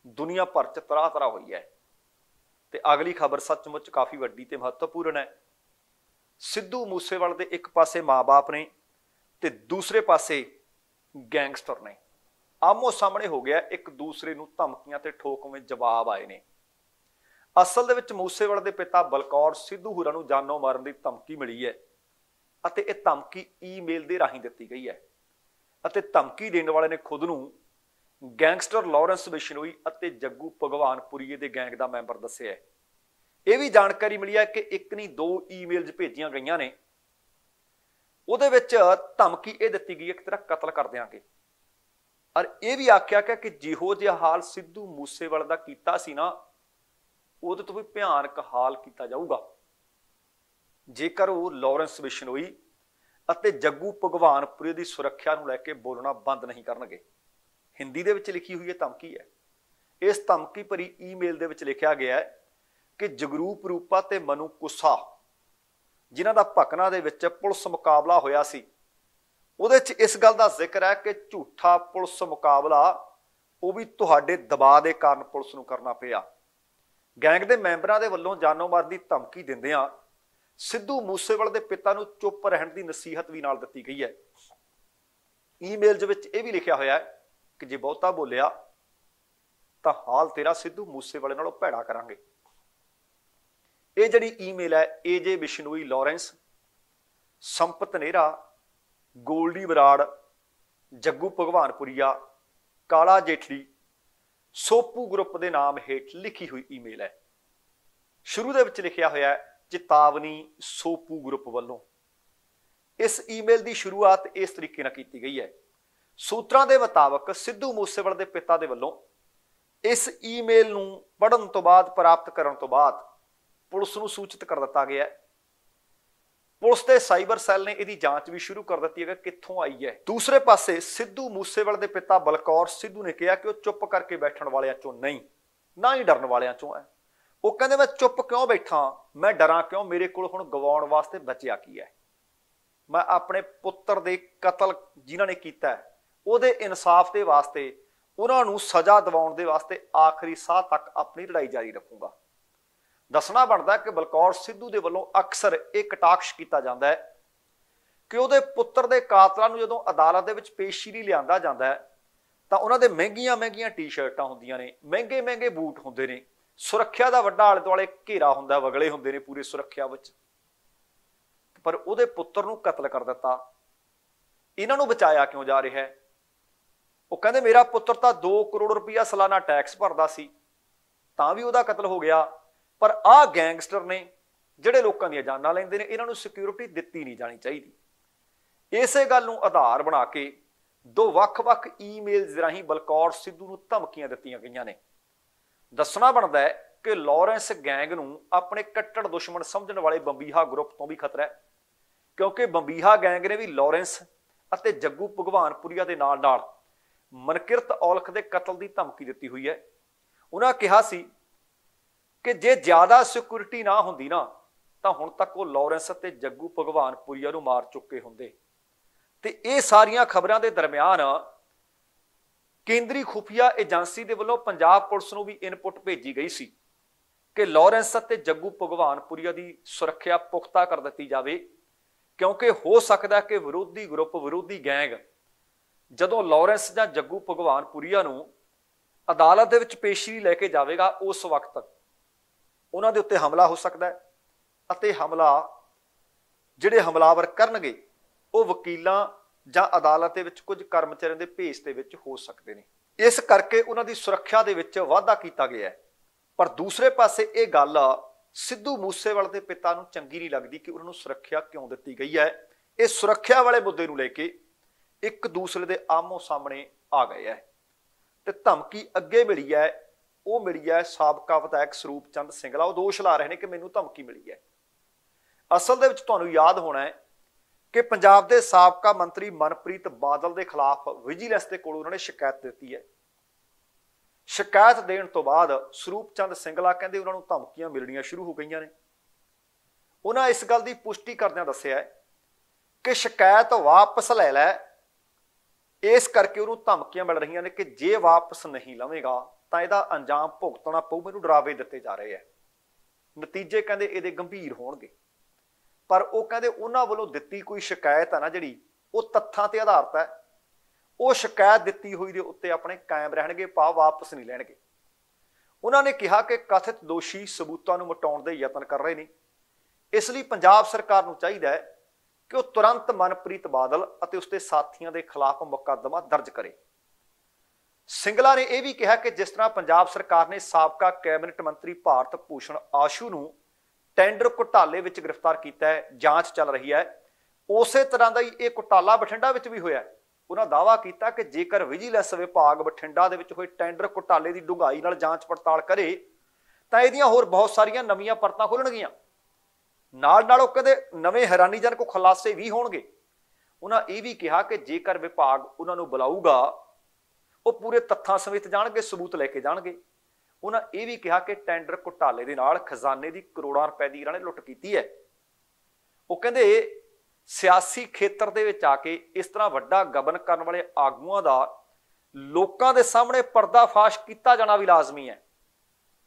[SPEAKER 1] ਦੁਨੀਆ ਭਰ 'ਚ ਤਰਾ-ਤਰਾ ਹੋਈ ਹੈ। ਤੇ ਅਗਲੀ ਖਬਰ ਸੱਚਮੁੱਚ ਕਾਫੀ ਵੱਡੀ ਤੇ ਮਹੱਤਵਪੂਰਨ ਹੈ। ਸਿੱਧੂ ਮੂਸੇਵਾਲ ਦੇ ਇੱਕ ਪਾਸੇ ਮਾਪੇ ਨੇ ਤੇ ਦੂਸਰੇ ਪਾਸੇ ਗੈਂਗਸਟਰ ਨੇ। ਆਮੋ ਸਾਹਮਣੇ ਹੋ ਗਿਆ, ਇੱਕ ਦੂਸਰੇ ਨੂੰ ਧਮਕੀਆਂ ਤੇ ਠੋਕਵੇਂ ਜਵਾਬ ਆਏ ਨੇ। ਅਸਲ ਦੇ ਵਿੱਚ ਮੂਸੇਵਾਲ ਦੇ ਪਿਤਾ ਬਲਕੌਰ ਸਿੱਧੂ ਹੁਰਾਂ ਨੂੰ ਜਾਨੋਂ ਮਾਰਨ ਦੀ ਧਮਕੀ ਮਿਲੀ ਹੈ। ਅਤੇ ਇਹ ਧਮਕੀ ਈਮੇਲ ਦੇ ਰਾਹੀਂ ਦਿੱਤੀ ਗਈ ਹੈ। ਅਤੇ ਧਮਕੀ ਦੇਣ ਵਾਲੇ ਨੇ ਖੁਦ ਨੂੰ ਗੈਂਗਸਟਰ ਲਾਰੈਂਸ ਬਿਸ਼ਨੋਈ ਅਤੇ ਜੱਗੂ ਭਗਵਾਨਪੁਰੀਏ ਦੇ ਗੈਂਗ ਦਾ ਮੈਂਬਰ ਦੱਸਿਆ ਹੈ। ਇਹ ਵੀ ਜਾਣਕਾਰੀ ਮਿਲੀ ਹੈ ਕਿ ਇੱਕ ਨਹੀਂ, ਦੋ ਈਮੇਲਸ ਭੇਜੀਆਂ ਗਈਆਂ ਨੇ। ਉਹਦੇ ਵਿੱਚ ਧਮਕੀ ਇਹ ਦਿੱਤੀ ਗਈ ਹੈ ਕਿ ਤੇਰਾ ਕਤਲ ਕਰ ਦਿਆਂਗੇ। ਔਰ ਇਹ ਵੀ ਆਖਿਆ ਕਿ ਕਿ ਜਿਹੋ ਜਿਹਾ ਹਾਲ ਸਿੱਧੂ ਮੂਸੇਵਾਲ ਦਾ ਕੀਤਾ ਸੀ ਨਾ, ਉਹਦੇ ਤੋਂ ਵੀ ਭਿਆਨਕ ਹਾਲ ਕੀਤਾ ਜਾਊਗਾ। ਜੇਕਰ ਉਹ ਲਾਰੈਂਸ ਬਿਸ਼ਨੋਈ ਅਤੇ ਜੱਗੂ ਭਗਵਾਨਪੁਰੇ ਦੀ ਸੁਰੱਖਿਆ ਨੂੰ ਲੈ ਕੇ ਬੋਲਣਾ ਬੰਦ ਨਹੀਂ ਕਰਨਗੇ। ਹਿੰਦੀ ਦੇ ਵਿੱਚ ਲਿਖੀ ਹੋਈ ਇਹ ਧਮਕੀ ਹੈ। ਇਸ ਧਮਕੀ ਭਰੀ ਈਮੇਲ ਦੇ ਵਿੱਚ ਲਿਖਿਆ ਗਿਆ ਹੈ ਕਿ ਜਗਰੂਪ ਰੂਪਾ ਤੇ ਮਨੂ ਕੁਸਾ, ਜਿਨ੍ਹਾਂ ਦਾ ਭਕਨਾ ਦੇ ਵਿੱਚ ਪੁਲਿਸ ਮੁਕਾਬਲਾ ਹੋਇਆ ਸੀ, ਉਹਦੇ 'ਚ ਇਸ ਗੱਲ ਦਾ ਜ਼ਿਕਰ ਹੈ ਕਿ ਝੂਠਾ ਪੁਲਿਸ ਮੁਕਾਬਲਾ ਉਹ ਵੀ ਤੁਹਾਡੇ ਦਬਾਅ ਦੇ ਕਾਰਨ ਪੁਲਿਸ ਨੂੰ ਕਰਨਾ ਪਿਆ। ਗੈਂਗ ਦੇ ਮੈਂਬਰਾਂ ਦੇ ਵੱਲੋਂ ਜਾਨੋਂ ਮਾਰ ਦੀ ਧਮਕੀ ਦਿੰਦਿਆਂ ਸਿੱਧੂ ਮੂਸੇਵਾਲ ਦੇ ਪਿਤਾ ਨੂੰ ਚੁੱਪ ਰਹਿਣ ਦੀ ਨਸੀਹਤ ਵੀ ਨਾਲ ਦਿੱਤੀ ਗਈ ਹੈ। ਈਮੇਲ ਦੇ ਵਿੱਚ ਇਹ ਵੀ ਲਿਖਿਆ ਹੋਇਆ ਹੈ ਕਿ ਜੇ ਬਹੁਤਾ ਬੋਲਿਆ, ਤਾਂ ਹਾਲ ਤੇਰਾ ਸਿੱਧੂ ਮੂਸੇਵਾਲੇ ਨਾਲੋਂ ਭੈੜਾ ਕਰਾਂਗੇ। ਇਹ ਜਿਹੜੀ ਈਮੇਲ ਹੈ ਏਜੇ ਬਿਸ਼ਨੋਈ ਲਾਰੈਂਸ, ਸੰਪਤ ਨੇਰਾ ਗੋਲਡੀ ਬਰਾੜ, ਜੱਗੂ ਭਗਵਾਨਪੁਰੀਆ, ਕਾਲਾ ਜੇਠੜੀ, ਸੋਪੂ ਗਰੁੱਪ ਦੇ ਨਾਮ ਹੇਠ ਲਿਖੀ ਹੋਈ ਈਮੇਲ ਹੈ। ਸ਼ੁਰੂ ਦੇ ਵਿੱਚ ਲਿਖਿਆ ਹੋਇਆ ਹੈ ਚੇਤਾਵਨੀ ਸੋਪੂ ਗਰੁੱਪ ਵੱਲੋਂ। ਇਸ ਈਮੇਲ ਦੀ ਸ਼ੁਰੂਆਤ ਇਸ ਤਰੀਕੇ ਨਾਲ ਕੀਤੀ ਗਈ ਹੈ। ਸੂਤਰਾਂ ਦੇ ਮੁਤਾਬਕ ਸਿੱਧੂ ਮੂਸੇਵਾਲ ਦੇ ਪਿਤਾ ਦੇ ਵੱਲੋਂ ਇਸ ਈਮੇਲ ਨੂੰ ਪੜਨ ਤੋਂ ਬਾਅਦ, ਪ੍ਰਾਪਤ ਕਰਨ ਤੋਂ ਬਾਅਦ ਪੁਲਿਸ ਨੂੰ ਸੂਚਿਤ ਕਰ ਦਿੱਤਾ ਗਿਆ ਹੈ। ਪੁਲਿਸ ਦੇ ਸਾਈਬਰ ਸੈੱਲ ਨੇ ਇਹਦੀ ਜਾਂਚ ਵੀ ਸ਼ੁਰੂ ਕਰ ਦਿੱਤੀ ਹੈ ਕਿ ਕਿੱਥੋਂ ਆਈ ਹੈ। ਦੂਸਰੇ ਪਾਸੇ ਸਿੱਧੂ ਮੂਸੇਵਾਲ ਦੇ ਪਿਤਾ ਬਲਕੌਰ ਸਿੱਧੂ ਨੇ ਕਿਹਾ ਕਿ ਉਹ ਚੁੱਪ ਕਰਕੇ ਬੈਠਣ ਵਾਲਿਆਂ ਚੋਂ ਨਹੀਂ, ਨਾ ਹੀ ਡਰਨ ਵਾਲਿਆਂ ਚੋਂ ਹੈ। ਉਹ ਕਹਿੰਦੇ ਮੈਂ ਚੁੱਪ ਕਿਉਂ ਬੈਠਾ? ਮੈਂ ਡਰਾਂ ਕਿਉਂ? ਮੇਰੇ ਕੋਲ ਹੁਣ ਗਵਾਉਣ ਵਾਸਤੇ ਬਚਿਆ ਕੀ ਹੈ? ਮੈਂ ਆਪਣੇ ਪੁੱਤਰ ਦੇ ਕਤਲ ਜਿਨ੍ਹਾਂ ਨੇ ਕੀਤਾ ਉਹਦੇ ਇਨਸਾਫ ਦੇ ਵਾਸਤੇ, ਉਹਨਾਂ ਨੂੰ ਸਜ਼ਾ ਦਿਵਾਉਣ ਦੇ ਵਾਸਤੇ ਆਖਰੀ ਸਾਹ ਤੱਕ ਆਪਣੀ ਲੜਾਈ ਜਾਰੀ ਰੱਖੂੰਗਾ। ਦੱਸਣਾ ਬਣਦਾ ਕਿ ਬਲਕੌਰ ਸਿੱਧੂ ਦੇ ਵੱਲੋਂ ਅਕਸਰ ਇਹ ਕਟਾਕਸ਼ ਕੀਤਾ ਜਾਂਦਾ ਹੈ ਕਿ ਉਹਦੇ ਪੁੱਤਰ ਦੇ ਕਾਤਲਾਂ ਨੂੰ ਜਦੋਂ ਅਦਾਲਤ ਦੇ ਵਿੱਚ ਪੇਸ਼ੀ ਲਈ ਲਿਆਂਦਾ ਜਾਂਦਾ ਹੈ, ਤਾਂ ਉਹਨਾਂ ਦੇ ਮਹਿੰਗੀਆਂ ਮਹਿੰਗੀਆਂ ਟੀ-ਸ਼ਰਟਾਂ ਹੁੰਦੀਆਂ ਨੇ ਮਹਿੰਗੇ ਮਹਿੰਗੇ ਬੂਟ ਹੁੰਦੇ ਨੇ। ਸੁਰੱਖਿਆ ਦਾ ਵੱਡਾ ਆਲੇ ਦੁਆਲੇ ਘੇਰਾ ਹੁੰਦਾ, ਵਗਲੇ ਹੁੰਦੇ ਨੇ ਪੂਰੀ ਸੁਰੱਖਿਆ ਵਿੱਚ। ਪਰ ਉਹਦੇ ਪੁੱਤਰ ਨੂੰ ਕਤਲ ਕਰ ਦਿੱਤਾ। ਇਹਨਾਂ ਨੂੰ ਬਚਾਇਆ ਕਿਉਂ ਜਾ ਰਿਹਾ ਹੈ? ਉਹ ਕਹਿੰਦੇ, ਮੇਰਾ ਪੁੱਤਰ ਤਾਂ 2 ਕਰੋੜ ਰੁਪਇਆ ਸਾਲਾਨਾ ਟੈਕਸ ਭਰਦਾ ਸੀ, ਤਾਂ ਵੀ ਉਹਦਾ ਕਤਲ ਹੋ ਗਿਆ। ਪਰ ਆਹ ਗੈਂਗਸਟਰ ਨੇ, ਜਿਹੜੇ ਲੋਕਾਂ ਦੀਆਂ ਜਾਨਾਂ ਲੈਂਦੇ ਨੇ, ਇਹਨਾਂ ਨੂੰ ਸਿਕਿਉਰਿਟੀ ਦਿੱਤੀ ਨਹੀਂ ਜਾਣੀ ਚਾਹੀਦੀ। ਇਸੇ ਗੱਲ ਨੂੰ ਆਧਾਰ ਬਣਾ ਕੇ ਦੋ ਵੱਖ-ਵੱਖ ਈਮੇਲਸ ਰਾਹੀਂ ਬਲਕੌਰ ਸਿੱਧੂ ਨੂੰ ਧਮਕੀਆਂ ਦਿੱਤੀਆਂ ਗਈਆਂ ਨੇ। ਦੱਸਣਾ ਬਣਦਾ ਹੈ ਕਿ ਲਾਰੈਂਸ ਗੈਂਗ ਨੂੰ ਆਪਣੇ ਕੱਟੜ ਦੁਸ਼ਮਣ ਸਮਝਣ ਵਾਲੇ ਬੰਬੀਹਾ ਗਰੁੱਪ ਤੋਂ ਵੀ ਖਤਰਾ ਹੈ, ਕਿਉਂਕਿ ਬੰਬੀਹਾ ਗੈਂਗ ਨੇ ਵੀ ਲਾਰੈਂਸ ਅਤੇ ਜੱਗੂ ਭਗਵਾਨਪੁਰੀਆ ਦੇ ਨਾਲ-ਨਾਲ ਮਨਕਿਰਤ ਔਲਖ ਦੇ ਕਤਲ ਦੀ ਧਮਕੀ ਦਿੱਤੀ ਹੋਈ ਹੈ। ਉਹਨਾਂ ਕਿਹਾ ਸੀ ਕਿ ਜੇ ਜ਼ਿਆਦਾ ਸਿਕਿਉਰਿਟੀ ਨਾ ਹੁੰਦੀ ਨਾ, ਤਾਂ ਹੁਣ ਤੱਕ ਉਹ ਲਾਰੈਂਸ ਅਤੇ ਜੱਗੂ ਭਗਵਾਨਪੁਰੀਆ ਨੂੰ ਮਾਰ ਚੁੱਕੇ ਹੁੰਦੇ। ਤੇ ਇਹ ਸਾਰੀਆਂ ਖਬਰਾਂ ਦੇ ਦਰਮਿਆਨ ਕੇਂਦਰੀ ਖੁਫੀਆ ਏਜੰਸੀ ਦੇ ਵੱਲੋਂ ਪੰਜਾਬ ਪੁਲਿਸ ਨੂੰ ਵੀ ਇਨਪੁਟ ਭੇਜੀ ਗਈ ਸੀ ਕਿ ਲਾਰੈਂਸ ਅਤੇ ਜੱਗੂ ਭਗਵਾਨਪੁਰੀਆ ਦੀ ਸੁਰੱਖਿਆ ਪੁਖਤਾ ਕਰ ਦਿੱਤੀ ਜਾਵੇ, ਕਿਉਂਕਿ ਹੋ ਸਕਦਾ ਕਿ ਵਿਰੋਧੀ ਗਰੁੱਪ ਵਿਰੋਧੀ ਗੈਂਗ ਜਦੋਂ ਲਾਰੈਂਸ ਜਾਂ ਜੱਗੂ ਭਗਵਾਨਪੁਰੀਆ ਨੂੰ ਅਦਾਲਤ ਦੇ ਵਿੱਚ ਪੇਸ਼ੀ ਲੈ ਕੇ ਜਾਵੇਗਾ ਉਸ ਵਕਤ ਉਹਨਾਂ ਦੇ ਉੱਤੇ ਹਮਲਾ ਹੋ ਸਕਦਾ ਹੈ ਅਤੇ ਹਮਲਾ ਜਿਹੜੇ ਹਮਲਾਵਰ ਕਰਨਗੇ ਉਹ ਵਕੀਲਾਂ ਜਾਂ ਅਦਾਲਤ ਦੇ ਵਿੱਚ ਕੁਝ ਕਰਮਚਾਰੀਆਂ ਦੇ ਭੇਸ ਦੇ ਵਿੱਚ ਹੋ ਸਕਦੇ ਨੇ। ਇਸ ਕਰਕੇ ਉਹਨਾਂ ਦੀ ਸੁਰੱਖਿਆ ਦੇ ਵਿੱਚ ਵਾਧਾ ਕੀਤਾ ਗਿਆ ਹੈ। ਪਰ ਦੂਸਰੇ ਪਾਸੇ ਇਹ ਗੱਲ ਸਿੱਧੂ ਮੂਸੇਵਾਲ ਦੇ ਪਿਤਾ ਨੂੰ ਚੰਗੀ ਨਹੀਂ ਲੱਗਦੀ ਕਿ ਉਹਨਾਂ ਨੂੰ ਸੁਰੱਖਿਆ ਕਿਉਂ ਦਿੱਤੀ ਗਈ ਹੈ। ਇਹ ਸੁਰੱਖਿਆ ਵਾਲੇ ਮੁੱਦੇ ਨੂੰ ਲੈ ਕੇ ਇੱਕ ਦੂਸਰੇ ਦੇ ਆਮੋ ਸਾਹਮਣੇ ਆ ਗਏ ਹੈ। ਤੇ ਧਮਕੀ ਅੱਗੇ ਮਿਲੀ ਹੈ, ਉਹ ਮਿਲੀ ਹੈ ਸਾਬਕਾ ਵਿਧਾਇਕ ਸਰੂਪ ਚੰਦ ਸਿੰਗਲਾ। ਉਹ ਦੋਸ਼ ਲਾ ਰਹੇ ਨੇ ਕਿ ਮੈਨੂੰ ਧਮਕੀ ਮਿਲੀ ਹੈ। ਅਸਲ ਦੇ ਵਿੱਚ ਤੁਹਾਨੂੰ ਯਾਦ ਹੋਣਾ ਹੈ ਕਿ ਪੰਜਾਬ ਦੇ ਸਾਬਕਾ ਮੰਤਰੀ ਮਨਪ੍ਰੀਤ ਬਾਦਲ ਦੇ ਖਿਲਾਫ ਵਿਜੀਲੈਂਸ ਦੇ ਕੋਲ ਉਹਨਾਂ ਨੇ ਸ਼ਿਕਾਇਤ ਦਿੱਤੀ ਹੈ। ਸ਼ਿਕਾਇਤ ਦੇਣ ਤੋਂ ਬਾਅਦ ਸਰੂਪ ਚੰਦ ਸਿੰਗਲਾ ਕਹਿੰਦੇ ਉਹਨਾਂ ਨੂੰ ਧਮਕੀਆਂ ਮਿਲਣੀਆਂ ਸ਼ੁਰੂ ਹੋ ਗਈਆਂ ਨੇ। ਉਹਨਾਂ ਇਸ ਗੱਲ ਦੀ ਪੁਸ਼ਟੀ ਕਰਦਿਆਂ ਦੱਸਿਆ ਕਿ ਸ਼ਿਕਾਇਤ ਵਾਪਸ ਲੈ ਲੈ। ਇਸ ਕਰਕੇ ਉਹਨੂੰ ਧਮਕੀਆਂ ਮਿਲ ਰਹੀਆਂ ਨੇ ਕਿ ਜੇ ਵਾਪਸ ਨਹੀਂ ਲਵੇਗਾ ਤਾਂ ਇਹਦਾ ਅੰਜਾਮ ਭੁਗਤਣਾ ਪਊ, ਮੈਨੂੰ ਡਰਾਵੇ ਦਿੱਤੇ ਜਾ ਰਹੇ ਆ ਨਤੀਜੇ ਕਹਿੰਦੇ ਇਹਦੇ ਗੰਭੀਰ ਹੋਣਗੇ। ਪਰ ਉਹ ਕਹਿੰਦੇ ਉਹਨਾਂ ਵੱਲੋਂ ਦਿੱਤੀ ਕੋਈ ਸ਼ਿਕਾਇਤ ਹੈ ਨਾ ਜਿਹੜੀ, ਉਹ ਤੱਥਾਂ ਤੇ ਆਧਾਰਿਤ ਹੈ। ਉਹ ਸ਼ਿਕਾਇਤ ਦਿੱਤੀ ਹੋਈ ਦੇ ਉੱਤੇ ਆਪਣੇ ਕਾਇਮ ਰਹਿਣਗੇ, ਪਾ ਵਾਪਸ ਨਹੀਂ ਲੈਣਗੇ। ਉਹਨਾਂ ਨੇ ਕਿਹਾ ਕਿ ਕਥਿਤ ਦੋਸ਼ੀ ਸਬੂਤਾਂ ਨੂੰ ਮਟਾਉਣ ਦੇ ਯਤਨ ਕਰ ਰਹੇ ਨੇ। ਇਸ ਲਈ ਪੰਜਾਬ ਸਰਕਾਰ ਨੂੰ ਚਾਹੀਦਾ ਹੈ ਕਿ ਉਹ ਤੁਰੰਤ ਮਨਪ੍ਰੀਤ ਬਾਦਲ ਅਤੇ ਉਸਦੇ ਸਾਥੀਆਂ ਦੇ ਖਿਲਾਫ ਮੁਕੱਦਮਾ ਦਰਜ ਕਰੇ। ਸਿੰਗਲਾ ਨੇ ਇਹ ਵੀ ਕਿਹਾ ਕਿ ਜਿਸ ਤਰ੍ਹਾਂ ਪੰਜਾਬ ਸਰਕਾਰ ਨੇ ਸਾਬਕਾ ਕੈਬਨਿਟ ਮੰਤਰੀ ਭਾਰਤ ਭੂਸ਼ਣ ਆਸ਼ੂ ਨੂੰ ਟੈਂਡਰ ਘੁਟਾਲੇ ਵਿੱਚ ਗ੍ਰਿਫਤਾਰ ਕੀਤਾ ਹੈ, ਜਾਂਚ ਚੱਲ ਰਹੀ ਹੈ। ਉਸੇ ਤਰ੍ਹਾਂ ਦਾ ਹੀ ਇਹ ਘੁਟਾਲਾ ਬਠਿੰਡਾ ਵਿੱਚ ਵੀ ਹੋਇਆ ਉਹਨਾਂ ਦਾਵਾ ਕੀਤਾ ਕਿ ਜੇਕਰ ਵਿਜੀਲੈਂਸ ਵਿਭਾਗ ਬਠਿੰਡਾ ਦੇ ਵਿੱਚ ਹੋਏ ਟੈਂਡਰ ਘੁਟਾਲੇ ਦੀ ਡੂੰਘਾਈ ਨਾਲ ਜਾਂਚ ਪੜਤਾਲ ਕਰੇ, ਤਾਂ ਇਹਦੀਆਂ ਹੋਰ ਬਹੁਤ ਸਾਰੀਆਂ ਨਵੀਆਂ ਪਰਤਾਂ ਖੁੱਲਣਗੀਆਂ। ਨਾਲ ਨਾਲ ਉਹ ਕਹਿੰਦੇ ਨਵੇਂ ਹੈਰਾਨੀਜਨਕ ਖੁਲਾਸੇ ਵੀ ਹੋਣਗੇ। ਉਹਨਾਂ ਇਹ ਵੀ ਕਿਹਾ ਕਿ ਜੇਕਰ ਵਿਭਾਗ ਉਹਨਾਂ ਨੂੰ ਬੁਲਾਊਗਾ, ਉਹ ਪੂਰੇ ਤੱਥਾਂ ਸਮੇਤ ਜਾਣਗੇ, ਸਬੂਤ ਲੈ ਕੇ ਜਾਣਗੇ। ਉਹਨਾਂ ਇਹ ਵੀ ਕਿਹਾ ਕਿ ਟੈਂਡਰ ਘੁਟਾਲੇ ਦੇ ਨਾਲ ਖਜ਼ਾਨੇ ਦੀ ਕਰੋੜਾਂ ਰੁਪਏ ਦੀ ਇਹਨਾਂ ਨੇ ਲੁੱਟ ਕੀਤੀ ਹੈ। ਉਹ ਕਹਿੰਦੇ ਸਿਆਸੀ ਖੇਤਰ ਦੇ ਵਿੱਚ ਆ ਕੇ ਇਸ ਤਰ੍ਹਾਂ ਵੱਡਾ ਗਬਨ ਕਰਨ ਵਾਲੇ ਆਗੂਆਂ ਦਾ ਲੋਕਾਂ ਦੇ ਸਾਹਮਣੇ ਪਰਦਾਫਾਸ਼ ਕੀਤਾ ਜਾਣਾ ਵੀ ਲਾਜ਼ਮੀ ਹੈ।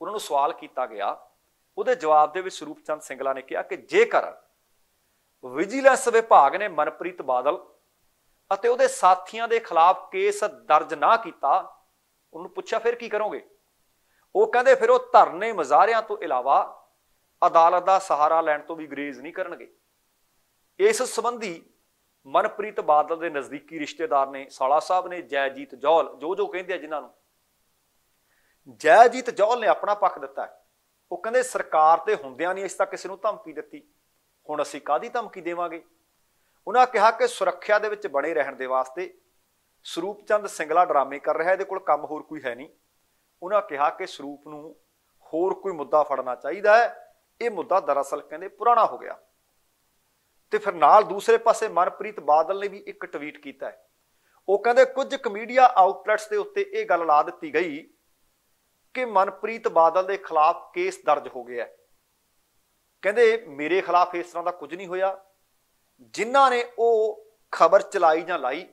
[SPEAKER 1] ਉਹਨਾਂ ਨੂੰ ਸਵਾਲ ਕੀਤਾ ਗਿਆ। ਉਹਦੇ ਜਵਾਬ ਦੇ ਵਿੱਚ ਸਰੂਪ ਚੰਦ ਸਿੰਗਲਾ ਨੇ ਕਿਹਾ ਕਿ ਜੇਕਰ ਵਿਜੀਲੈਂਸ ਵਿਭਾਗ ਨੇ ਮਨਪ੍ਰੀਤ ਬਾਦਲ ਅਤੇ ਉਹਦੇ ਸਾਥੀਆਂ ਦੇ ਖਿਲਾਫ ਕੇਸ ਦਰਜ ਨਾ ਕੀਤਾ, ਉਹਨੂੰ ਪੁੱਛਿਆ ਫਿਰ ਕੀ ਕਰੋਗੇ? ਉਹ ਕਹਿੰਦੇ ਫਿਰ ਉਹ ਧਰਨੇ ਮਜ਼ਾਰਿਆਂ ਤੋਂ ਇਲਾਵਾ ਅਦਾਲਤ ਦਾ ਸਹਾਰਾ ਲੈਣ ਤੋਂ ਵੀ ਗਰੇਜ਼ ਨਹੀਂ ਕਰਨਗੇ। ਇਸ ਸੰਬੰਧੀ ਮਨਪ੍ਰੀਤ ਬਾਦਲ ਦੇ ਨਜ਼ਦੀਕੀ ਰਿਸ਼ਤੇਦਾਰ ਨੇ ਸਾਲਾ ਸਾਹਿਬ ਨੇ ਜੈਜੀਤ ਜੌਲ ਜੋ ਜੋ ਕਹਿੰਦੇ ਆ ਜਿਨ੍ਹਾਂ ਨੂੰ, ਜੈਜੀਤ ਜੌਲ ਨੇ ਆਪਣਾ ਪੱਖ ਦਿੱਤਾ ਉਹ ਕਹਿੰਦੇ ਸਰਕਾਰ ਤੇ ਹੁੰਦਿਆਂ ਨਹੀਂ ਇਸ ਤੱਕ ਕਿਸੇ ਨੂੰ ਧਮਕੀ ਦਿੱਤੀ। ਹੁਣ ਅਸੀਂ ਕਾਦੀ ਧਮਕੀ ਦੇਵਾਂਗੇ? ਉਹਨਾਂ ਕਿਹਾ ਕਿ ਸੁਰੱਖਿਆ ਦੇ ਵਿੱਚ ਬਣੇ ਰਹਿਣ ਦੇ ਵਾਸਤੇ ਸਰੂਪ ਚੰਦ ਸਿੰਗਲਾ ਡਰਾਮੇ ਕਰ ਰਿਹਾ, ਇਹਦੇ ਕੋਲ ਕੰਮ ਹੋਰ ਕੋਈ ਹੈ ਨਹੀਂ। ਉਹਨਾਂ ਕਿਹਾ ਕਿ ਸਰੂਪ ਨੂੰ ਹੋਰ ਕੋਈ ਮੁੱਦਾ ਫੜਨਾ ਚਾਹੀਦਾ ਹੈ। ਇਹ ਮੁੱਦਾ ਦਰਅਸਲ ਕਹਿੰਦੇ ਪੁਰਾਣਾ ਹੋ ਗਿਆ। ਤੇ ਫਿਰ ਨਾਲ ਦੂਸਰੇ ਪਾਸੇ ਮਨਪ੍ਰੀਤ ਬਾਦਲ ਨੇ ਵੀ ਇੱਕ ਟਵੀਟ ਕੀਤਾ ਹੈ। ਉਹ ਕਹਿੰਦੇ, ਕੁਝ ਕਮੀਡੀਆ ਆਊਟਲੈਟਸ ਦੇ ਉੱਤੇ ਇਹ ਗੱਲ ਲਾ ਦਿੱਤੀ ਗਈ ਕਿ ਮਨਪ੍ਰੀਤ ਬਾਦਲ ਦੇ ਖਿਲਾਫ ਕੇਸ ਦਰਜ ਹੋ ਗਿਆ ਹੈ। ਕਹਿੰਦੇ, ਮੇਰੇ ਖਿਲਾਫ ਇਸ ਤਰ੍ਹਾਂ ਦਾ ਕੁਝ ਨਹੀਂ ਹੋਇਆ। ਜਿਨ੍ਹਾਂ ਨੇ ਉਹ ਖਬਰ ਚਲਾਈ ਜਾਂ ਲਾਈ,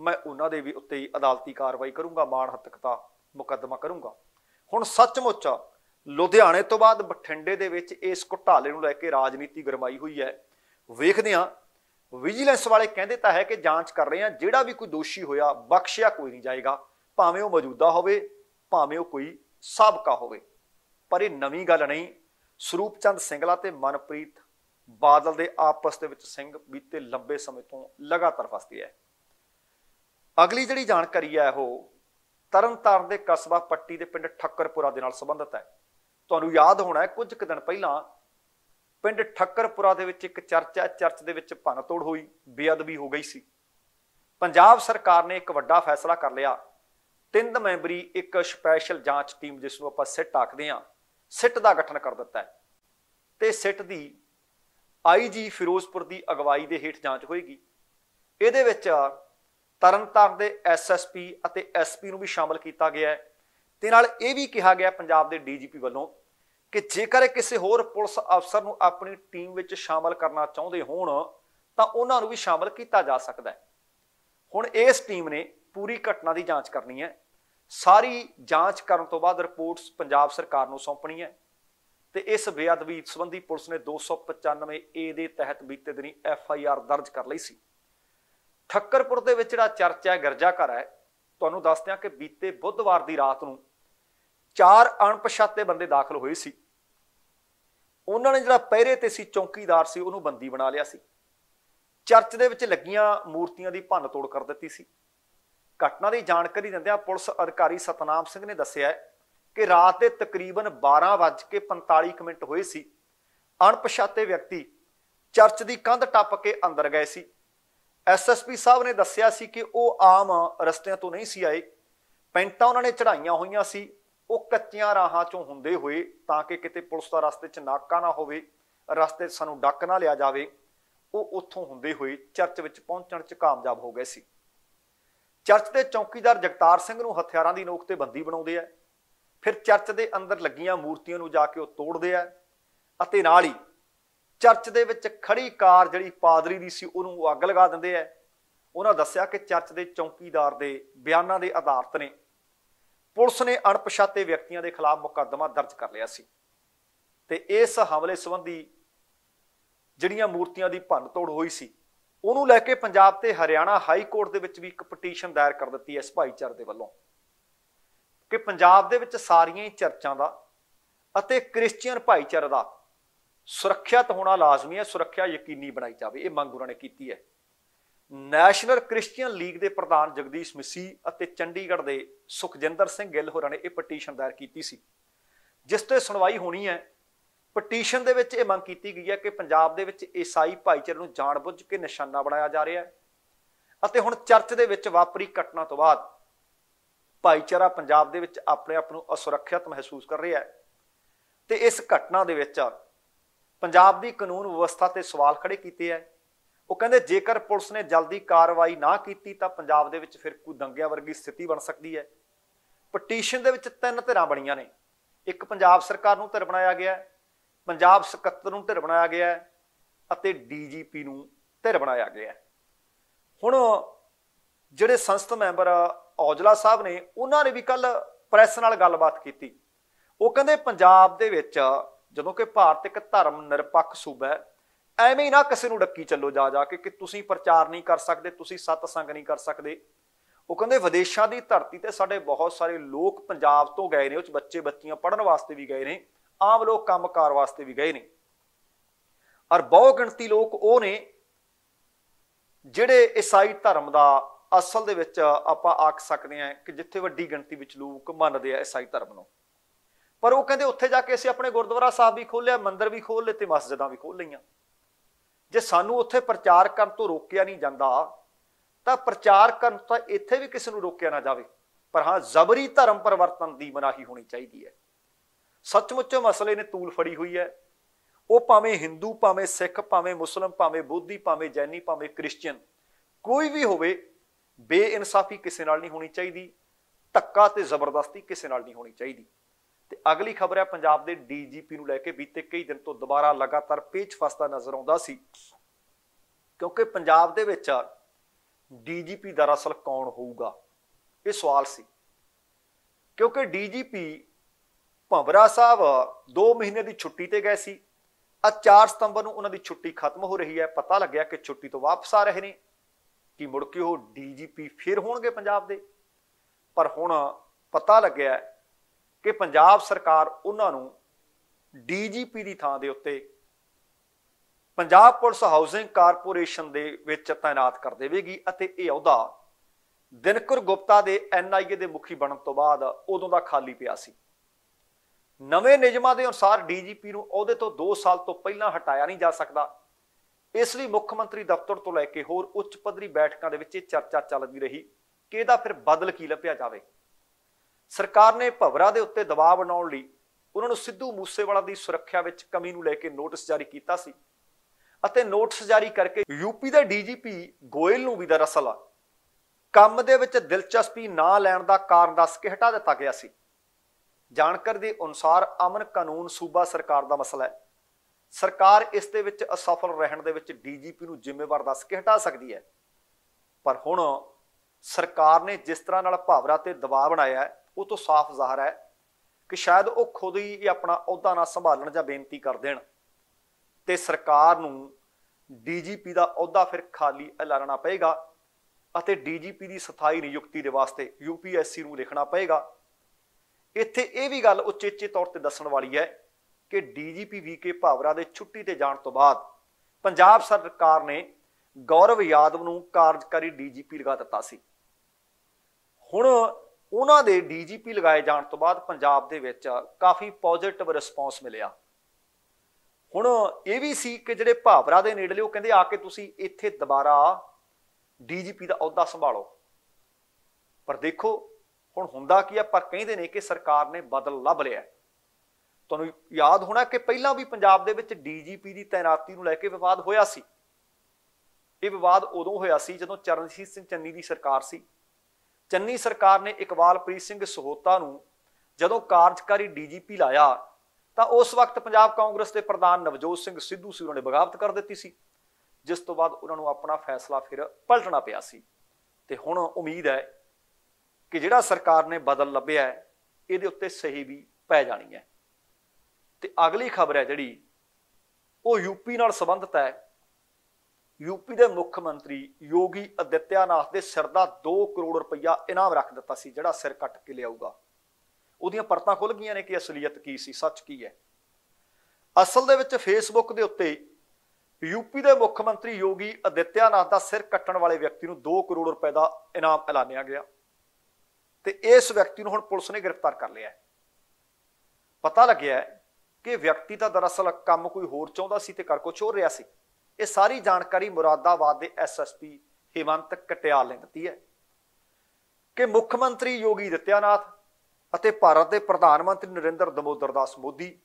[SPEAKER 1] ਮੈਂ ਉਹਨਾਂ ਦੇ ਵੀ ਉੱਤੇ ਹੀ ਅਦਾਲਤੀ ਕਾਰਵਾਈ ਕਰੂੰਗਾ, ਮਾਣ ਹੱਤਕਤਾ ਮੁਕੱਦਮਾ ਕਰੂੰਗਾ। ਹੁਣ ਸੱਚਮੁੱਚ ਲੁਧਿਆਣੇ ਤੋਂ ਬਾਅਦ ਬਠਿੰਡੇ ਦੇ ਵਿੱਚ ਇਸ ਘੁਟਾਲੇ ਨੂੰ ਲੈ ਕੇ ਰਾਜਨੀਤੀ ਗਰਮਾਈ ਹੋਈ ਹੈ। ਵੇਖਦੇ ਹਾਂ, ਵਿਜੀਲੈਂਸ ਵਾਲੇ ਕਹਿੰਦੇ ਤਾਂ ਹੈ ਕਿ ਜਾਂਚ ਕਰ ਰਹੇ ਹਾਂ, ਜਿਹੜਾ ਵੀ ਕੋਈ ਦੋਸ਼ੀ ਹੋਇਆ, ਬਖਸ਼ਿਆ ਕੋਈ ਨਹੀਂ ਜਾਏਗਾ। ਭਾਵੇਂ ਉਹ ਮੌਜੂਦਾ ਹੋਵੇ, ਭਾਵੇਂ ਉਹ ਕੋਈ ਸਾਬਕਾ ਹੋਵੇ। ਪਰ ਇਹ ਨਵੀਂ ਗੱਲ ਨਹੀਂ। ਸਰੂਪ ਚੰਦ ਸਿੰਗਲਾ ਤੇ ਮਨਪ੍ਰੀਤ ਬਾਦਲ ਦੇ ਆਪਸ ਦੇ ਵਿੱਚ ਸਿੰਘ ਬੀਤੇ ਲੰਬੇ ਸਮੇਂ ਤੋਂ ਲਗਾਤਾਰ ਫਸਦੀ ਹੈ। ਅਗਲੀ ਜਿਹੜੀ ਜਾਣਕਾਰੀ ਹੈ ਉਹ ਤਰਨਤਾਰਨ ਦੇ ਕਸਬਾ ਪੱਟੀ ਦੇ ਪਿੰਡ ਠੱਕਰਪੁਰਾ ਦੇ ਨਾਲ ਸੰਬੰਧਿਤ ਹੈ। ਤੁਹਾਨੂੰ ਯਾਦ ਹੋਣਾ ਹੈ, ਕੁਝ ਕੁ ਦਿਨ ਪਹਿਲਾਂ ਪਿੰਡ ਠੱਕਰਪੁਰਾ ਦੇ ਵਿੱਚ ਇੱਕ ਚਰਚ ਹੈ, ਚਰਚ ਦੇ ਵਿੱਚ ਭੰਨਤੋੜ ਹੋਈ, ਬੇਅਦਬੀ ਹੋ ਗਈ ਸੀ। ਪੰਜਾਬ ਸਰਕਾਰ ਨੇ ਇੱਕ ਵੱਡਾ ਫੈਸਲਾ ਕਰ ਲਿਆ। ਤਿੰਨ ਮੈਂਬਰੀ, ਇੱਕ ਸਪੈਸ਼ਲ ਜਾਂਚ ਟੀਮ ਜਿਸ ਨੂੰ ਆਪਾਂ ਸਿੱਟ ਆਖਦੇ ਹਾਂ, ਸਿੱਟ ਦਾ ਗਠਨ ਕਰ ਦਿੱਤਾ ਹੈ। ਤੇ ਸਿੱਟ ਦੀ ਆਈਜੀ ਫਿਰੋਜ਼ਪੁਰ ਦੀ ਅਗਵਾਈ ਦੇ ਹੇਠ ਜਾਂਚ ਹੋਏਗੀ। ਇਹਦੇ ਵਿੱਚ ਤਰਨਤਾਰਨ ਦੇ ਐਸਐਸਪੀ ਅਤੇ ਐਸਪੀ ਨੂੰ ਵੀ ਸ਼ਾਮਲ ਕੀਤਾ ਗਿਆ ਹੈ। ਤੇ ਨਾਲ ਇਹ ਵੀ ਕਿਹਾ ਗਿਆ ਪੰਜਾਬ ਦੇ ਡੀਜੀਪੀ ਵੱਲੋਂ ਕਿ ਜੇਕਰ ਕਿਸੇ ਹੋਰ ਪੁਲਿਸ ਅਫਸਰ ਨੂੰ ਆਪਣੀ ਟੀਮ ਵਿੱਚ ਸ਼ਾਮਲ ਕਰਨਾ ਚਾਹੁੰਦੇ ਹੋਣ, ਤਾਂ ਉਹਨਾਂ ਨੂੰ ਵੀ ਸ਼ਾਮਲ ਕੀਤਾ ਜਾ ਸਕਦਾ ਹੈ। ਹੁਣ ਇਸ ਟੀਮ ਨੇ ਪੂਰੀ ਘਟਨਾ ਦੀ ਜਾਂਚ ਕਰਨੀ ਹੈ। ਸਾਰੀ ਜਾਂਚ ਕਰਨ ਤੋਂ ਬਾਅਦ ਰਿਪੋਰਟਸ ਪੰਜਾਬ ਸਰਕਾਰ ਨੂੰ ਸੌਂਪਣੀ ਹੈ। ਤੇ ਇਸ ਬੇਅਦਬੀ ਸੰਬੰਧੀ ਪੁਲਿਸ ਨੇ 295 ਏ ਦੇ ਤਹਿਤ ਬੀਤੇ ਦਿਨੀ ਐਫ ਆਈ ਆਰ ਦਰਜ ਕਰ ਲਈ ਸੀ। ਠੱਕਰਪੁਰ ਦੇ ਵਿੱਚ ਜਿਹੜਾ ਚਰਚਾ ਗਿਰਜਾ ਘਰ ਹੈ, ਤੁਹਾਨੂੰ ਦੱਸਦੇ ਹਾਂ ਕਿ ਬੀਤੇ ਬੁੱਧਵਾਰ ਦੀ ਰਾਤ ਨੂੰ ਚਾਰ ਅਣਪਛਾਤੇ ਬੰਦੇ ਦਾਖਲ ਹੋਏ ਸੀ। ਉਹਨਾਂ ਨੇ ਜਿਹੜਾ ਪਹਿਰੇ ਤੇ ਸੀ, ਚੌਕੀਦਾਰ ਸੀ, ਉਹਨੂੰ ਬੰਦੀ ਬਣਾ ਲਿਆ ਸੀ। ਚਰਚ ਦੇ ਵਿੱਚ ਲੱਗੀਆਂ ਮੂਰਤੀਆਂ ਦੀ ਭੰਨ ਤੋੜ ਕਰ ਦਿੱਤੀ ਸੀ। ਘਟਨਾ ਦੀ ਜਾਣਕਾਰੀ ਦਿੰਦਿਆਂ ਪੁਲਿਸ ਅਧਿਕਾਰੀ ਸਤਨਾਮ ਸਿੰਘ ਨੇ ਦੱਸਿਆ ਕਿ ਰਾਤ ਦੇ ਤਕਰੀਬਨ 12:45 ਮਿੰਟ ਹੋਏ ਸੀ। ਅਣਪਛਾਤੇ ਵਿਅਕਤੀ ਚਰਚ ਦੀ ਕੰਧ ਟੱਪ ਕੇ ਅੰਦਰ ਗਏ ਸੀ। ਐਸਐਸਪੀ ਸਾਹਿਬ ਨੇ ਦੱਸਿਆ ਸੀ ਕਿ ਉਹ ਆਮ ਰਸਤਿਆਂ ਤੋਂ ਨਹੀਂ ਸੀ ਆਏ। ਪੈਂਟਾਂ ਉਹਨਾਂ ਨੇ ਚੜਾਈਆਂ ਹੋਈਆਂ ਸੀ। ਉਹ ਕੱਚੀਆਂ ਰਾਹਾਂ ਚੋਂ ਹੁੰਦੇ ਹੋਏ ਤਾਂ ਕਿ ਕਿਤੇ ਪੁਲਿਸ ਦਾ ਰਸਤੇ 'ਚ ਨਾਕਾ ਨਾ ਹੋਵੇ, ਰਸਤੇ 'ਚ ਸਾਨੂੰ ਡੱਕ ਨਾ ਲਿਆ ਜਾਵੇ, ਉਹ ਉੱਥੋਂ ਹੁੰਦੇ ਹੋਏ ਚਰਚ ਵਿੱਚ ਪਹੁੰਚਣ 'ਚ ਕਾਮਯਾਬ ਹੋ ਗਏ ਸੀ। ਚਰਚ ਦੇ ਚੌਕੀਦਾਰ ਜਗਤਾਰ ਸਿੰਘ ਨੂੰ ਹਥਿਆਰਾਂ ਦੀ ਨੋਕ ਤੇ ਬੰਦੀ ਬਣਾਉਂਦੇ ਆ। ਫਿਰ ਚਰਚ ਦੇ ਅੰਦਰ ਲੱਗੀਆਂ ਮੂਰਤੀਆਂ ਨੂੰ ਜਾ ਕੇ ਉਹ ਤੋੜਦੇ ਆ ਅਤੇ ਨਾਲ ਹੀ ਚਰਚ ਦੇ ਵਿੱਚ ਖੜੀ ਕਾਰ ਜਿਹੜੀ ਪਾਦਰੀ ਦੀ ਸੀ, ਉਹਨੂੰ ਅੱਗ ਲਗਾ ਦਿੰਦੇ ਆ। ਉਹਨਾਂ ਦੱਸਿਆ ਕਿ ਚਰਚ ਦੇ ਚੌਕੀਦਾਰ ਦੇ ਬਿਆਨਾਂ ਦੇ ਆਧਾਰਤ ਨੇ। ਪੁਲਿਸ ਨੇ ਅਣਪਛਾਤੇ ਵਿਅਕਤੀਆਂ ਦੇ ਖਿਲਾਫ ਮੁਕੱਦਮਾ ਦਰਜ ਕਰ ਲਿਆ ਸੀ। ਤੇ ਇਸ ਹਮਲੇ ਸੰਬੰਧੀ ਜਿਹੜੀਆਂ ਮੂਰਤੀਆਂ ਦੀ ਭੰਨ ਤੋੜ ਹੋਈ ਸੀ, ਉਹਨੂੰ ਲੈ ਕੇ ਪੰਜਾਬ ਤੇ ਹਰਿਆਣਾ ਹਾਈ ਕੋਰਟ ਦੇ ਵਿੱਚ ਵੀ ਇੱਕ ਪਟੀਸ਼ਨ ਦਾਇਰ ਕਰ ਦਿੱਤੀ ਇਸ ਭਾਈਚਾਰੇ ਦੇ ਵੱਲੋਂ। ਕਿ ਪੰਜਾਬ ਦੇ ਵਿੱਚ ਸਾਰੀਆਂ ਹੀ ਚਰਚਾਂ ਦਾ ਅਤੇ ਕ੍ਰਿਸਚੀਅਨ ਭਾਈਚਾਰੇ ਦਾ ਸੁਰੱਖਿਅਤ ਹੋਣਾ ਲਾਜ਼ਮੀ ਹੈ, ਸੁਰੱਖਿਆ ਯਕੀਨੀ ਬਣਾਈ ਜਾਵੇ, ਇਹ ਮੰਗ ਉਹਨਾਂ ਨੇ ਕੀਤੀ ਹੈ। ਨੈਸ਼ਨਲ ਕ੍ਰਿਸਚੀਅਨ ਲੀਗ ਦੇ ਪ੍ਰਧਾਨ ਜਗਦੀਸ਼ ਮਸੀ ਅਤੇ ਚੰਡੀਗੜ੍ਹ ਦੇ ਸੁਖਜਿੰਦਰ ਸਿੰਘ ਗਿੱਲ ਹੋਰਾਂ ਨੇ ਇਹ ਪਟੀਸ਼ਨ ਦਾਇਰ ਕੀਤੀ ਸੀ। ਜਿਸ ਤੇ ਸੁਣਵਾਈ ਹੋਣੀ ਹੈ, ਪਟੀਸ਼ਨ ਦੇ ਵਿੱਚ ਇਹ ਮੰਗ ਕੀਤੀ ਗਈ ਹੈ ਕਿ ਪੰਜਾਬ ਦੇ ਵਿੱਚ ਈਸਾਈ ਭਾਈਚਾਰੇ ਨੂੰ ਜਾਣਬੁੱਝ ਕੇ ਨਿਸ਼ਾਨਾ ਬਣਾਇਆ ਜਾ ਰਿਹਾ ਹੈ ਅਤੇ ਹੁਣ ਚਰਚ ਦੇ ਵਿੱਚ ਵਾਪਰੀ ਘਟਨਾ ਤੋਂ ਬਾਅਦ ਭਾਈਚਾਰਾ ਪੰਜਾਬ ਦੇ ਵਿੱਚ ਆਪਣੇ ਆਪ ਨੂੰ ਅਸੁਰੱਖਿਅਤ ਮਹਿਸੂਸ ਕਰ ਰਿਹਾ ਹੈ। ਤੇ ਇਸ ਘਟਨਾ ਦੇ ਵਿੱਚ ਪੰਜਾਬ ਦੀ ਕਾਨੂੰਨ ਵਿਵਸਥਾ ਤੇ ਸਵਾਲ ਖੜੇ ਕੀਤੇ ਹੈ ਉਹ ਕਹਿੰਦੇ, ਜੇਕਰ ਪੁਲਿਸ ਨੇ ਜਲਦੀ ਕਾਰਵਾਈ ਨਾ ਕੀਤੀ, ਤਾਂ ਪੰਜਾਬ ਦੇ ਵਿੱਚ ਫਿਰ ਕੋਈ ਦੰਗਿਆਂ ਵਰਗੀ ਸਥਿਤੀ ਬਣ ਸਕਦੀ ਹੈ। ਪਟੀਸ਼ਨ ਦੇ ਵਿੱਚ ਤਿੰਨ ਧਿਰਾਂ ਬਣੀਆਂ ਨੇ। ਇੱਕ ਪੰਜਾਬ ਸਰਕਾਰ ਨੂੰ ਧਿਰ ਬਣਾਇਆ ਗਿਆ ਪੰਜਾਬ ਸਕੱਤਰ ਨੂੰ ਧਿਰ ਬਣਾਇਆ ਗਿਆ ਹੈ ਅਤੇ ਡੀਜੀਪੀ ਨੂੰ ਧਿਰ ਬਣਾਇਆ ਗਿਆ ਹੁਣ ਜਿਹੜੇ ਸੰਸਥ ਮੈਂਬਰ ਔਜਲਾ ਸਾਹਿਬ ਨੇ, ਉਹਨਾਂ ਨੇ ਵੀ ਕੱਲ ਪ੍ਰੈਸ ਨਾਲ ਗੱਲਬਾਤ ਕੀਤੀ। ਉਹ ਕਹਿੰਦੇ, ਪੰਜਾਬ ਦੇ ਵਿੱਚ ਜਦੋਂ ਕਿ ਭਾਰਤ ਇੱਕ ਧਰਮ ਨਿਰਪੱਖ ਸੂਬਾ ਹੈ, ਐਵੇਂ ਹੀ ਨਾ ਕਿਸੇ ਨੂੰ ਡੱਕੀ ਚੱਲੋ ਜਾ ਜਾ ਕੇ ਕਿ ਤੁਸੀਂ ਪ੍ਰਚਾਰ ਨਹੀਂ ਕਰ ਸਕਦੇ, ਤੁਸੀਂ ਸਤਸੰਗ ਨਹੀਂ ਕਰ ਸਕਦੇ। ਉਹ ਕਹਿੰਦੇ ਵਿਦੇਸ਼ਾਂ ਦੀ ਧਰਤੀ ਤੇ ਸਾਡੇ ਬਹੁਤ ਸਾਰੇ ਲੋਕ ਪੰਜਾਬ ਤੋਂ ਗਏ ਨੇ, ਉਹ ਚ ਬੱਚੇ ਬੱਚੀਆਂ ਪੜਨ ਵਾਸਤੇ ਵੀ ਗਏ ਨੇ, ਆਮ ਲੋਕ ਕੰਮਕਾਰ ਵਾਸਤੇ ਵੀ ਗਏ ਨੇ। ਔਰ ਬਹੁ ਗਿਣਤੀ ਲੋਕ ਉਹ ਨੇ ਜਿਹੜੇ ਈਸਾਈ ਧਰਮ ਦਾ ਅਸਲ ਦੇ ਵਿੱਚ ਆਪਾਂ ਆਖ ਸਕਦੇ ਹਾਂ ਕਿ ਜਿੱਥੇ ਵੱਡੀ ਗਿਣਤੀ ਵਿੱਚ ਲੋਕ ਮੰਨਦੇ ਆ ਈਸਾਈ ਧਰਮ ਨੂੰ। ਪਰ ਉਹ ਕਹਿੰਦੇ ਉੱਥੇ ਜਾ ਕੇ ਅਸੀਂ ਆਪਣੇ ਗੁਰਦੁਆਰਾ ਸਾਹਿਬ ਵੀ ਖੋਲਿਆ ਮੰਦਿਰ ਵੀ ਖੋਲ ਲਏ ਤੇ ਮਸਜਿਦਾਂ ਵੀ ਖੋਲ ਲਈਆਂ। ਜੇ ਸਾਨੂੰ ਉੱਥੇ ਪ੍ਰਚਾਰ ਕਰਨ ਤੋਂ ਰੋਕਿਆ ਨਹੀਂ ਜਾਂਦਾ, ਤਾਂ ਪ੍ਰਚਾਰ ਕਰਨ ਤਾਂ ਇੱਥੇ ਵੀ ਕਿਸੇ ਨੂੰ ਰੋਕਿਆ ਨਾ ਜਾਵੇ। ਪਰ ਹਾਂ, ਜ਼ਬਰੀ ਧਰਮ ਪਰਿਵਰਤਨ ਦੀ ਮਨਾਹੀ ਹੋਣੀ ਚਾਹੀਦੀ ਹੈ। ਸੱਚਮੁੱਚ ਮਸਲੇ ਨੇ ਤੂਲ ਫੜੀ ਹੋਈ ਹੈ। ਉਹ ਭਾਵੇਂ ਹਿੰਦੂ, ਭਾਵੇਂ ਸਿੱਖ, ਭਾਵੇਂ ਮੁਸਲਮ, ਭਾਵੇਂ ਬੋਧੀ, ਭਾਵੇਂ ਜੈਨੀ, ਭਾਵੇਂ ਕ੍ਰਿਸਚੀਅਨ, ਕੋਈ ਵੀ ਹੋਵੇ, ਬੇਇਨਸਾਫੀ ਕਿਸੇ ਨਾਲ ਨਹੀਂ ਹੋਣੀ ਚਾਹੀਦੀ, ਧੱਕਾ ਤੇ ਜ਼ਬਰਦਸਤੀ ਕਿਸੇ ਨਾਲ ਨਹੀਂ ਹੋਣੀ ਚਾਹੀਦੀ। ਤੇ ਅਗਲੀ ਖਬਰ ਹੈ, ਪੰਜਾਬ ਦੇ ਡੀਜੀਪੀ ਨੂੰ ਲੈ ਕੇ ਬੀਤੇ ਕਈ ਦਿਨ ਤੋਂ ਦੁਬਾਰਾ ਲਗਾਤਾਰ ਪੇਚ ਫਸਦਾ ਨਜ਼ਰ ਆਉਂਦਾ ਸੀ। ਕਿਉਂਕਿ ਪੰਜਾਬ ਦੇ ਵਿੱਚ ਡੀਜੀਪੀ ਦਰਅਸਲ ਕੌਣ ਹੋਊਗਾ? ਇਹ ਸਵਾਲ ਸੀ। ਕਿਉਂਕਿ ਡੀਜੀਪੀ ਭੰਵਰਾ ਸਾਹਿਬ 2 ਮਹੀਨੇ ਦੀ ਛੁੱਟੀ ਤੇ ਗਏ ਸੀ। ਆ 4 ਸਤੰਬਰ ਨੂੰ ਉਹਨਾਂ ਦੀ ਛੁੱਟੀ ਖਤਮ ਹੋ ਰਹੀ ਹੈ। ਪਤਾ ਲੱਗਿਆ ਕਿ ਛੁੱਟੀ ਤੋਂ ਵਾਪਸ ਆ ਰਹੇ ਨੇ। ਕਿ ਮੁੜ ਕੇ ਉਹ ਡੀਜੀਪੀ ਫਿਰ ਹੋਣਗੇ ਪੰਜਾਬ ਦੇ? ਪਰ ਹੁਣ ਪਤਾ ਲੱਗਿਆ ਕਿ ਪੰਜਾਬ ਸਰਕਾਰ ਉਹਨਾਂ ਨੂੰ ਡੀਜੀਪੀ ਦੀ ਥਾਂ ਦੇ ਉੱਤੇ ਪੰਜਾਬ ਪੁਲਿਸ ਹਾਊਸਿੰਗ ਕਾਰਪੋਰੇਸ਼ਨ ਦੇ ਵਿੱਚ ਤਾਇਨਾਤ ਕਰ ਦੇਵੇਗੀ ਅਤੇ ਇਹ ਅਹੁਦਾ ਦਿਨਕਰ ਗੁਪਤਾ ਦੇ ਐਨਆਈਏ ਦੇ ਮੁਖੀ ਬਣਨ ਤੋਂ ਬਾਅਦ ਉਦੋਂ ਦਾ ਖਾਲੀ ਪਿਆ ਸੀ। ਨਵੇਂ ਨਿਯਮਾਂ ਦੇ ਅਨੁਸਾਰ ਡੀਜੀਪੀ ਨੂੰ ਅਹੁਦੇ ਤੋਂ 2 ਸਾਲ ਤੋਂ ਪਹਿਲਾਂ ਹਟਾਇਆ ਨਹੀਂ ਜਾ ਸਕਦਾ। ਇਸ ਲਈ ਮੁੱਖ ਮੰਤਰੀ ਦਫ਼ਤਰ ਤੋਂ ਲੈ ਕੇ ਹੋਰ ਉੱਚ ਪੱਧਰੀ ਬੈਠਕਾਂ ਦੇ ਵਿੱਚ ਇਹ ਚਰਚਾ ਚੱਲਦੀ ਰਹੀ ਕਿ ਇਹਦਾ ਫਿਰ ਬਦਲ ਕੀ ਲੱਭਿਆ ਜਾਵੇ। ਸਰਕਾਰ ਨੇ ਭਵਰਾ ਦੇ ਉੱਤੇ ਦਬਾਅ ਬਣਾਉਣ ਲਈ ਉਹਨਾਂ ਨੂੰ ਸਿੱਧੂ ਮੂਸੇਵਾਲਾ ਦੀ ਸੁਰੱਖਿਆ ਵਿੱਚ ਕਮੀ ਨੂੰ ਲੈ ਕੇ ਨੋਟਿਸ ਜਾਰੀ ਕੀਤਾ ਸੀ। ਅਤੇ ਨੋਟਿਸ ਜਾਰੀ ਕਰਕੇ ਯੂਪੀ ਦੇ ਡੀਜੀਪੀ ਗੋਇਲ ਨੂੰ ਵੀ ਦਰਅਸਲ ਕੰਮ ਦੇ ਵਿੱਚ ਦਿਲਚਸਪੀ ਨਾ ਲੈਣ ਦਾ ਕਾਰਨ ਦੱਸ ਕੇ ਹਟਾ ਦਿੱਤਾ ਗਿਆ ਸੀ। ਜਾਣਕਾਰੀ ਦੇ ਅਨੁਸਾਰ ਅਮਨ ਕਾਨੂੰਨ ਸੂਬਾ ਸਰਕਾਰ ਦਾ ਮਸਲਾ ਹੈ। ਸਰਕਾਰ ਇਸ ਦੇ ਵਿੱਚ ਅਸਫਲ ਰਹਿਣ ਦੇ ਵਿੱਚ ਡੀਜੀਪੀ ਨੂੰ ਜ਼ਿੰਮੇਵਾਰ ਦੱਸ ਕੇ ਹਟਾ ਸਕਦੀ ਹੈ। ਪਰ ਹੁਣ ਸਰਕਾਰ ਨੇ ਜਿਸ ਤਰ੍ਹਾਂ ਨਾਲ ਭਾਵਰਾ ਤੇ ਦਬਾਅ ਬਣਾਇਆ ਹੈ ਉਹ ਤੋਂ ਸਾਫ਼ ਜ਼ਾਹਰ ਹੈ ਕਿ ਸ਼ਾਇਦ ਉਹ ਖੁਦ ਹੀ ਇਹ ਆਪਣਾ ਅਹੁਦਾ ਨਾ ਸੰਭਾਲਣ ਜਾਂ ਬੇਨਤੀ ਕਰ ਦੇਣ। ਤੇ ਸਰਕਾਰ ਨੂੰ ਡੀਜੀਪੀ ਦਾ ਅਹੁਦਾ ਫਿਰ ਖਾਲੀ ਐਲਾਨਣਾ ਪਏਗਾ ਅਤੇ ਡੀਜੀਪੀ ਦੀ ਸਥਾਈ ਨਿਯੁਕਤੀ ਦੇ ਵਾਸਤੇ ਯੂਪੀਐਸਸੀ ਨੂੰ ਲਿਖਣਾ ਪਏਗਾ। ਇੱਥੇ ਇਹ ਵੀ ਗੱਲ ਉਚੇਚੇ ਤੌਰ ਤੇ ਦੱਸਣ ਵਾਲੀ ਹੈ ਕਿ ਡੀਜੀਪੀ ਵੀਕੇ ਭਾਵਰਾ ਦੇ ਛੁੱਟੀ ਤੇ ਜਾਣ ਤੋਂ ਬਾਅਦ ਪੰਜਾਬ ਸਰਕਾਰ ਨੇ ਗੌਰਵ ਯਾਦਵ ਨੂੰ ਕਾਰਜਕਾਰੀ ਡੀਜੀਪੀ ਲਗਾ ਦਿੱਤਾ ਸੀ। ਹੁਣ ਉਹਨਾਂ ਦੇ ਡੀਜੀਪੀ ਲਗਾਏ ਜਾਣ ਤੋਂ ਬਾਅਦ ਪੰਜਾਬ ਦੇ ਵਿੱਚ ਕਾਫੀ ਪੋਜ਼ਿਟਿਵ ਰਿਸਪੌਂਸ ਮਿਲਿਆ। ਹੁਣ ਇਹ ਵੀ ਸੀ ਕਿ ਜਿਹੜੇ ਭਾਵਰਾ ਦੇ ਨੇੜਲੇ, ਉਹ ਕਹਿੰਦੇ ਆ ਕੇ ਤੁਸੀਂ ਇੱਥੇ ਦੁਬਾਰਾ ਡੀਜੀਪੀ ਦਾ ਅਹੁਦਾ ਸੰਭਾਲੋ। ਪਰ ਦੇਖੋ, ਹੁਣ ਹੁੰਦਾ ਕੀ ਆ, ਪਰ ਕਹਿੰਦੇ ਨੇ ਕਿ ਸਰਕਾਰ ਨੇ ਬਦਲ ਲੱਭ ਲਿਆ ਤੁਹਾਨੂੰ ਯਾਦ ਹੋਣਾ ਕਿ ਪਹਿਲਾਂ ਵੀ ਪੰਜਾਬ ਦੇ ਵਿੱਚ ਡੀਜੀਪੀ ਦੀ ਤਾਇਨਾਤੀ ਨੂੰ ਲੈ ਕੇ ਵਿਵਾਦ ਹੋਇਆ ਸੀ। ਇਹ ਵਿਵਾਦ ਉਦੋਂ ਹੋਇਆ ਸੀ ਜਦੋਂ ਚਰਨਜੀਤ ਸਿੰਘ ਚੰਨੀ ਦੀ ਸਰਕਾਰ ਸੀ। ਚੰਨੀ ਸਰਕਾਰ ਨੇ ਇਕਬਾਲਪ੍ਰੀਤ ਸਿੰਘ ਸਹੋਤਾ ਨੂੰ ਜਦੋਂ ਕਾਰਜਕਾਰੀ ਡੀਜੀਪੀ ਲਾਇਆ, ਤਾਂ ਉਸ ਵਕਤ ਪੰਜਾਬ ਕਾਂਗਰਸ ਦੇ ਪ੍ਰਧਾਨ ਨਵਜੋਤ ਸਿੰਘ ਸਿੱਧੂ ਸੀ, ਉਹਨਾਂ ਨੇ ਬਗਾਵਤ ਕਰ ਦਿੱਤੀ ਸੀ। ਜਿਸ ਤੋਂ ਬਾਅਦ ਉਹਨਾਂ ਨੂੰ ਆਪਣਾ ਫੈਸਲਾ ਫਿਰ ਪਲਟਣਾ ਪਿਆ ਸੀ। ਤੇ ਹੁਣ ਉਮੀਦ ਹੈ ਕਿ ਜਿਹੜਾ ਸਰਕਾਰ ਨੇ ਬਦਲ ਲੱਭਿਆ ਹੈ, ਇਹਦੇ ਉੱਤੇ ਸਹੀ ਵੀ ਪੈ ਜਾਣੀ ਹੈ। ਤੇ ਅਗਲੀ ਖਬਰ ਹੈ ਜਿਹੜੀ, ਉਹ ਯੂਪੀ ਨਾਲ ਸੰਬੰਧਿਤ ਹੈ। ਯੂਪੀ ਦੇ ਮੁੱਖ ਮੰਤਰੀ ਯੋਗੀ ਅਦਿੱਤਿਆਨਾਥ ਦੇ ਸਿਰ ਦਾ 2 ਕਰੋੜ ਰੁਪਇਆ ਇਨਾਮ ਰੱਖ ਦਿੱਤਾ ਸੀ, ਜਿਹੜਾ ਸਿਰ ਕੱਟ ਕੇ ਲਿਆਊਗਾ। ਉਹਦੀਆਂ ਪਰਤਾਂ ਖੁੱਲ ਗਈਆਂ ਨੇ ਕਿ ਅਸਲੀਅਤ ਕੀ ਸੀ, ਸੱਚ ਕੀ ਹੈ। ਅਸਲ ਦੇ ਵਿੱਚ ਫੇਸਬੁੱਕ ਦੇ ਉੱਤੇ ਯੂਪੀ ਦੇ ਮੁੱਖ ਮੰਤਰੀ ਯੋਗੀ ਅਦਿੱਤਿਆਨਾਥ ਦਾ ਸਿਰ ਕੱਟਣ ਵਾਲੇ ਵਿਅਕਤੀ ਨੂੰ 2 ਕਰੋੜ ਰੁਪਏ ਦਾ ਇਨਾਮ ਐਲਾਨਿਆ ਗਿਆ। ਤੇ ਇਸ ਵਿਅਕਤੀ ਨੂੰ ਹੁਣ ਪੁਲਿਸ ਨੇ ਗ੍ਰਿਫਤਾਰ ਕਰ ਲਿਆ ਪਤਾ ਲੱਗਿਆ ਕਿ ਵਿਅਕਤੀ ਤਾਂ ਦਰਅਸਲ ਕੰਮ ਕੋਈ ਹੋਰ ਚਾਹੁੰਦਾ ਸੀ ਤੇ ਕਰ ਕੁਛ ਹੋਰ ਰਿਹਾ ਸੀ। ਇਹ ਸਾਰੀ ਜਾਣਕਾਰੀ ਮੁਰਾਦਾਬਾਦ ਦੇ ਐਸਐਸਪੀ ਹਿਮੰਤ ਕਟਿਆਲ ਨੇ ਦਿੱਤੀ ਹੈ ਕਿ ਮੁੱਖ ਮੰਤਰੀ ਯੋਗੀ ਦਿੱਤਿਆਨਾਥ ਅਤੇ ਭਾਰਤ ਦੇ ਪ੍ਰਧਾਨ ਮੰਤਰੀ ਨਰਿੰਦਰ ਦਮੋਦਰ ਦਾਸ ਮੋਦੀ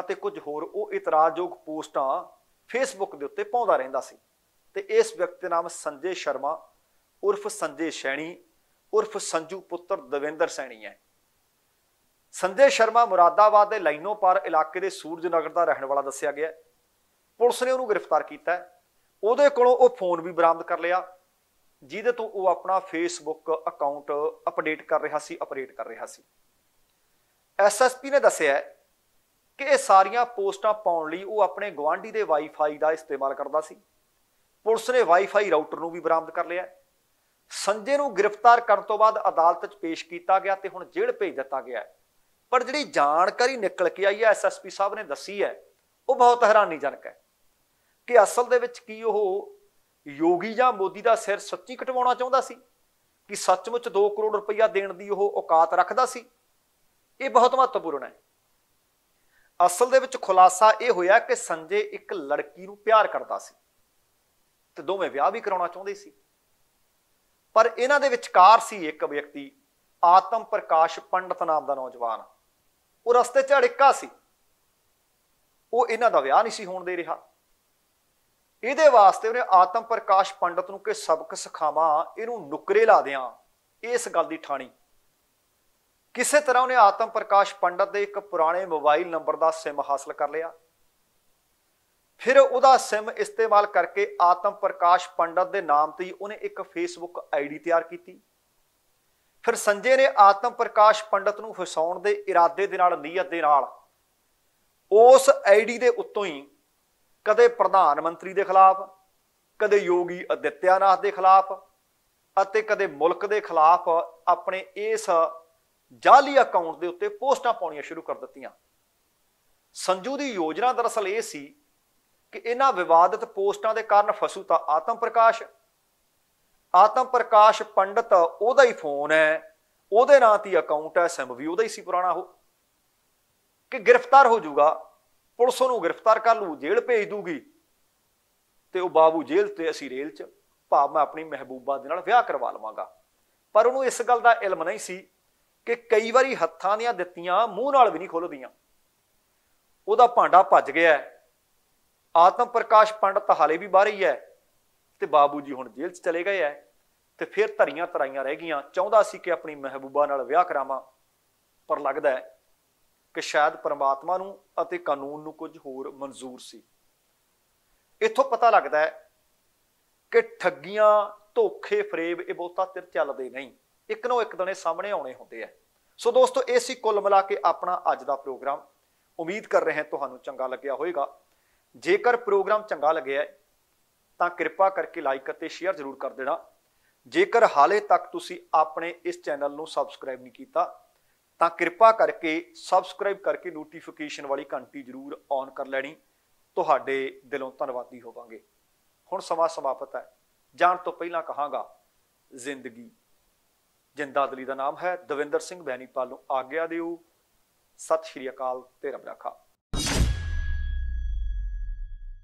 [SPEAKER 1] ਅਤੇ ਕੁਝ ਹੋਰ ਉਹ ਇਤਰਾਜ਼ਯੋਗ ਪੋਸਟਾਂ ਫੇਸਬੁੱਕ ਦੇ ਉੱਤੇ ਪਾਉਂਦਾ ਰਹਿੰਦਾ ਸੀ ਤੇ ਇਸ ਵਿਅਕਤੀ ਦਾ ਨਾਮ ਸੰਜੇ ਸ਼ਰਮਾ, ਉਰਫ ਸੰਜੇ ਸ਼ੈਣੀ, ਉਰਫ ਸੰਜੂ ਪੁੱਤਰ ਦਵਿੰਦਰ ਸੈਣੀ ਹੈ। ਸੰਜੇ ਸ਼ਰਮਾ ਮੁਰਾਦਾਬਾਦ ਦੇ ਲਾਈਨੋ ਪਾਰ ਇਲਾਕੇ ਦੇ ਸੂਰਜਨਗਰ ਦਾ ਰਹਿਣ ਵਾਲਾ ਦੱਸਿਆ ਗਿਆ ਪੁਲਿਸ ਨੇ ਉਹਨੂੰ ਗ੍ਰਿਫਤਾਰ ਕੀਤਾ ਉਹਦੇ ਕੋਲੋਂ ਉਹ ਫੋਨ ਵੀ ਬਰਾਮਦ ਕਰ ਲਿਆ। ਜਿਹਦੇ ਤੋਂ ਉਹ ਆਪਣਾ ਫੇਸਬੁੱਕ ਅਕਾਊਂਟ ਅਪਡੇਟ ਕਰ ਰਿਹਾ ਸੀ ਅਪਡੇਟ ਕਰ ਰਿਹਾ ਸੀ। ਐਸਐਸਪੀ ਨੇ ਦੱਸਿਆ ਕਿ ਇਹ ਸਾਰੀਆਂ ਪੋਸਟਾਂ ਪਾਉਣ ਲਈ ਉਹ ਆਪਣੇ ਗਵਾਂਢੀ ਦੇ ਵਾਈਫਾਈ ਦਾ ਇਸਤੇਮਾਲ ਕਰਦਾ ਸੀ। ਪੁਲਿਸ ਨੇ ਵਾਈਫਾਈ ਰਾਊਟਰ ਨੂੰ ਵੀ ਬਰਾਮਦ ਕਰ ਲਿਆ ਸੰਜੇ ਨੂੰ ਗ੍ਰਿਫਤਾਰ ਕਰਨ ਤੋਂ ਬਾਅਦ ਅਦਾਲਤ 'ਚ ਪੇਸ਼ ਕੀਤਾ ਗਿਆ ਤੇ ਹੁਣ ਜੇਲ੍ਹ ਭੇਜ ਦਿੱਤਾ ਗਿਆ ਪਰ ਜਿਹੜੀ ਜਾਣਕਾਰੀ ਨਿਕਲ ਕੇ ਆਈ ਹੈ ਐਸਐਸਪੀ ਸਾਹਿਬ ਨੇ ਦੱਸੀ ਹੈ, ਉਹ ਬਹੁਤ ਹੈਰਾਨੀਜਨਕ ਹੈ। ਕਿ ਅਸਲ ਦੇ ਵਿੱਚ ਕੀ ਉਹ ਯੋਗੀ ਜਾਂ ਮੋਦੀ ਦਾ ਸਿਰ ਸੱਚੀ ਕਟਵਾਉਣਾ ਚਾਹੁੰਦਾ ਸੀ? ਕਿ ਸੱਚਮੁੱਚ 2 ਕਰੋੜ ਰੁਪਈਆ ਦੇਣ ਦੀ ਉਹ ਔਕਾਤ ਰੱਖਦਾ ਸੀ? ਇਹ ਬਹੁਤ ਮਹੱਤਵਪੂਰਨ ਹੈ। ਅਸਲ ਦੇ ਵਿੱਚ ਖੁਲਾਸਾ ਇਹ ਹੋਇਆ ਕਿ ਸੰਜੇ ਇੱਕ ਲੜਕੀ ਨੂੰ ਪਿਆਰ ਕਰਦਾ ਸੀ ਤੇ ਦੋਵੇਂ ਵਿਆਹ ਵੀ ਕਰਾਉਣਾ ਚਾਹੁੰਦੇ ਸੀ। ਪਰ ਇਹਨਾਂ ਦੇ ਵਿਚਕਾਰ ਸੀ ਇੱਕ ਵਿਅਕਤੀ, ਆਤਮ ਪ੍ਰਕਾਸ਼ ਪੰਡਤ ਨਾਮ ਦਾ ਨੌਜਵਾਨ। ਉਹ ਰਸਤੇ 'ਚ ਅੜਿੱਕਾ ਸੀ। ਉਹ ਇਹਨਾਂ ਦਾ ਵਿਆਹ ਨਹੀਂ ਸੀ ਹੋਣ ਦੇ ਰਿਹਾ। ਇਹਦੇ ਵਾਸਤੇ ਉਹਨੇ ਆਤਮ ਪ੍ਰਕਾਸ਼ ਪੰਡਤ ਨੂੰ ਕਿ ਸਬਕ ਸਿਖਾਵਾਂ, ਇਹਨੂੰ ਨੁਕਰੇ ਲਾ ਦਿਆਂ, ਇਸ ਗੱਲ ਦੀ ਠਾਣੀ। ਕਿਸੇ ਤਰ੍ਹਾਂ ਉਹਨੇ ਆਤਮ ਪ੍ਰਕਾਸ਼ ਪੰਡਤ ਦੇ ਇੱਕ ਪੁਰਾਣੇ ਮੋਬਾਈਲ ਨੰਬਰ ਦਾ ਸਿਮ ਹਾਸਲ ਕਰ ਲਿਆ। ਫਿਰ ਉਹਦਾ ਸਿਮ ਇਸਤੇਮਾਲ ਕਰਕੇ ਆਤਮ ਪ੍ਰਕਾਸ਼ ਪੰਡਤ ਦੇ ਨਾਮ ਤੇ ਉਹਨੇ ਇੱਕ ਫੇਸਬੁੱਕ ਆਈਡੀ ਤਿਆਰ ਕੀਤੀ। ਫਿਰ ਸੰਜੇ ਨੇ ਆਤਮ ਪ੍ਰਕਾਸ਼ ਪੰਡਤ ਨੂੰ ਫਸਾਉਣ ਦੇ ਇਰਾਦੇ ਦੇ ਨਾਲ, ਨੀਅਤ ਦੇ ਨਾਲ ਉਸ ਆਈਡੀ ਦੇ ਉੱਤੋਂ ਹੀ ਕਦੇ ਪ੍ਰਧਾਨ ਮੰਤਰੀ ਦੇ ਖਿਲਾਫ, ਕਦੇ ਯੋਗੀ ਅਦਿੱਤਿਆਨਾਥ ਦੇ ਖਿਲਾਫ ਅਤੇ ਕਦੇ ਮੁਲਕ ਦੇ ਖਿਲਾਫ ਆਪਣੇ ਇਸ ਜਾਲੀ ਅਕਾਊਂਟ ਦੇ ਉੱਤੇ ਪੋਸਟਾਂ ਪਾਉਣੀਆਂ ਸ਼ੁਰੂ ਕਰ ਦਿੱਤੀਆਂ। ਸੰਜੂ ਦੀ ਯੋਜਨਾ ਦਰਅਸਲ ਇਹ ਸੀ ਕਿ ਇਹਨਾਂ ਵਿਵਾਦਿਤ ਪੋਸਟਾਂ ਦੇ ਕਾਰਨ ਫਸੂ ਤਾਂ ਆਤਮ ਪ੍ਰਕਾਸ਼। ਆਤਮ ਪ੍ਰਕਾਸ਼ ਪੰਡਤ ਉਹਦਾ ਹੀ ਫੋਨ ਹੈ, ਉਹਦੇ ਨਾਂ ਤੇ ਅਕਾਊਂਟ ਹੈ ਸਿਮ ਵੀ ਉਹਦਾ ਹੀ ਸੀ ਪੁਰਾਣਾ ਉਹ। ਕਿ ਗ੍ਰਿਫਤਾਰ ਹੋ ਜਾਊਗਾ ਪੁਲਿਸ ਉਹਨੂੰ ਗ੍ਰਿਫਤਾਰ ਕਰ ਲੂ ਜੇਲ੍ਹ ਭੇਜ ਦੂਗੀ ਤੇ ਉਹ ਬਾਬੂ ਜੇਲ੍ਹ ਤੇ ਅਸੀਂ ਰੇਲ 'ਚ, ਭਾਵ ਮੈਂ ਆਪਣੀ ਮਹਿਬੂਬਾ ਦੇ ਨਾਲ ਵਿਆਹ ਕਰਵਾ ਲਵਾਂਗਾ। ਪਰ ਉਹਨੂੰ ਇਸ ਗੱਲ ਦਾ ਇਲਮ ਨਹੀਂ ਸੀ ਕਿ ਕਈ ਵਾਰੀ ਹੱਥਾਂ ਦੀਆਂ ਦਿੱਤੀਆਂ ਮੂੰਹ ਨਾਲ ਵੀ ਨਹੀਂ ਖੁੱਲਦੀਆਂ। ਉਹਦਾ ਭਾਂਡਾ ਭੱਜ ਗਿਆ ਆਤਮ ਪ੍ਰਕਾਸ਼ ਪੰਡਤ ਹਾਲੇ ਵੀ ਬਾਹਰ ਹੀ ਹੈ। ਤੇ ਬਾਬੂ ਜੀ ਹੁਣ ਜੇਲ੍ਹ 'ਚ ਚਲੇ ਗਏ ਐ ਤੇ ਫਿਰ ਧਰੀਆਂ ਤਰਾਈਆਂ ਰਹਿ ਗਈਆਂ। ਚਾਹੁੰਦਾ ਸੀ ਕਿ ਆਪਣੀ ਮਹਿਬੂਬਾ ਨਾਲ ਵਿਆਹ ਕਰਾਵਾਂ। ਪਰ ਲੱਗਦਾ ਹੈ ਕਿ ਸ਼ਾਇਦ ਪਰਮਾਤਮਾ ਨੂੰ ਅਤੇ ਕਾਨੂੰਨ ਨੂੰ ਕੁਝ ਹੋਰ ਮਨਜ਼ੂਰ ਸੀ। ਇੱਥੋਂ ਪਤਾ ਲੱਗਦਾ ਹੈ ਕਿ ਠੱਗੀਆਂ, ਧੋਖੇ, ਫਰੇਬ ਇਹ ਬਹੁਤਾ ਤਿਰ ਚੱਲਦੇ ਨਹੀਂ। ਇੱਕ ਨੋ ਇੱਕ ਦਿਨੇ ਸਾਹਮਣੇ ਆਉਣੇ ਹੁੰਦੇ ਆ। ਸੋ ਦੋਸਤੋ, ਇਹ ਸੀ ਕੁੱਲ ਮਿਲਾ ਕੇ ਆਪਣਾ ਅੱਜ ਦਾ ਪ੍ਰੋਗਰਾਮ। ਉਮੀਦ ਕਰ ਰਹੇ ਹਾਂ ਤੁਹਾਨੂੰ ਚੰਗਾ ਲੱਗਿਆ ਹੋਵੇਗਾ। ਜੇਕਰ ਪ੍ਰੋਗਰਾਮ ਚੰਗਾ ਲੱਗਿਆ ਤਾਂ ਕਿਰਪਾ ਕਰਕੇ ਲਾਈਕ ਅਤੇ ਸ਼ੇਅਰ ਜ਼ਰੂਰ ਕਰ ਦੇਣਾ। ਜੇਕਰ ਹਾਲੇ ਤੱਕ ਤੁਸੀਂ ਆਪਣੇ ਇਸ ਚੈਨਲ ਨੂੰ ਸਬਸਕ੍ਰਾਈਬ ਨਹੀਂ ਕੀਤਾ ਤਾਂ ਕਿਰਪਾ ਕਰਕੇ ਸਬਸਕ੍ਰਾਈਬ ਕਰਕੇ ਨੋਟੀਫਿਕੇਸ਼ਨ ਵਾਲੀ ਘੰਟੀ ਜ਼ਰੂਰ ਔਨ ਕਰ ਲੈਣੀ। ਤੁਹਾਡੇ ਦਿਲੋਂ ਧੰਨਵਾਦੀ ਹੋਵਾਂਗੇ। ਹੁਣ ਸਮਾਂ ਸਮਾਪਤ ਹੈ। ਜਾਣ ਤੋਂ ਪਹਿਲਾਂ ਕਹਾਂਗਾ, ਜ਼ਿੰਦਗੀ। ਜਿੰਦਾਦਲੀ ਦਾ ਨਾਮ ਹੈ ਦਵਿੰਦਰ ਸਿੰਘ ਬੈਣੀਪਾਲ ਨੂੰ ਆਗਿਆ ਦਿਓ। ਸਤਿ ਸ਼੍ਰੀ ਅਕਾਲ ਤੇ ਰੱਬ ਰਾਖਾ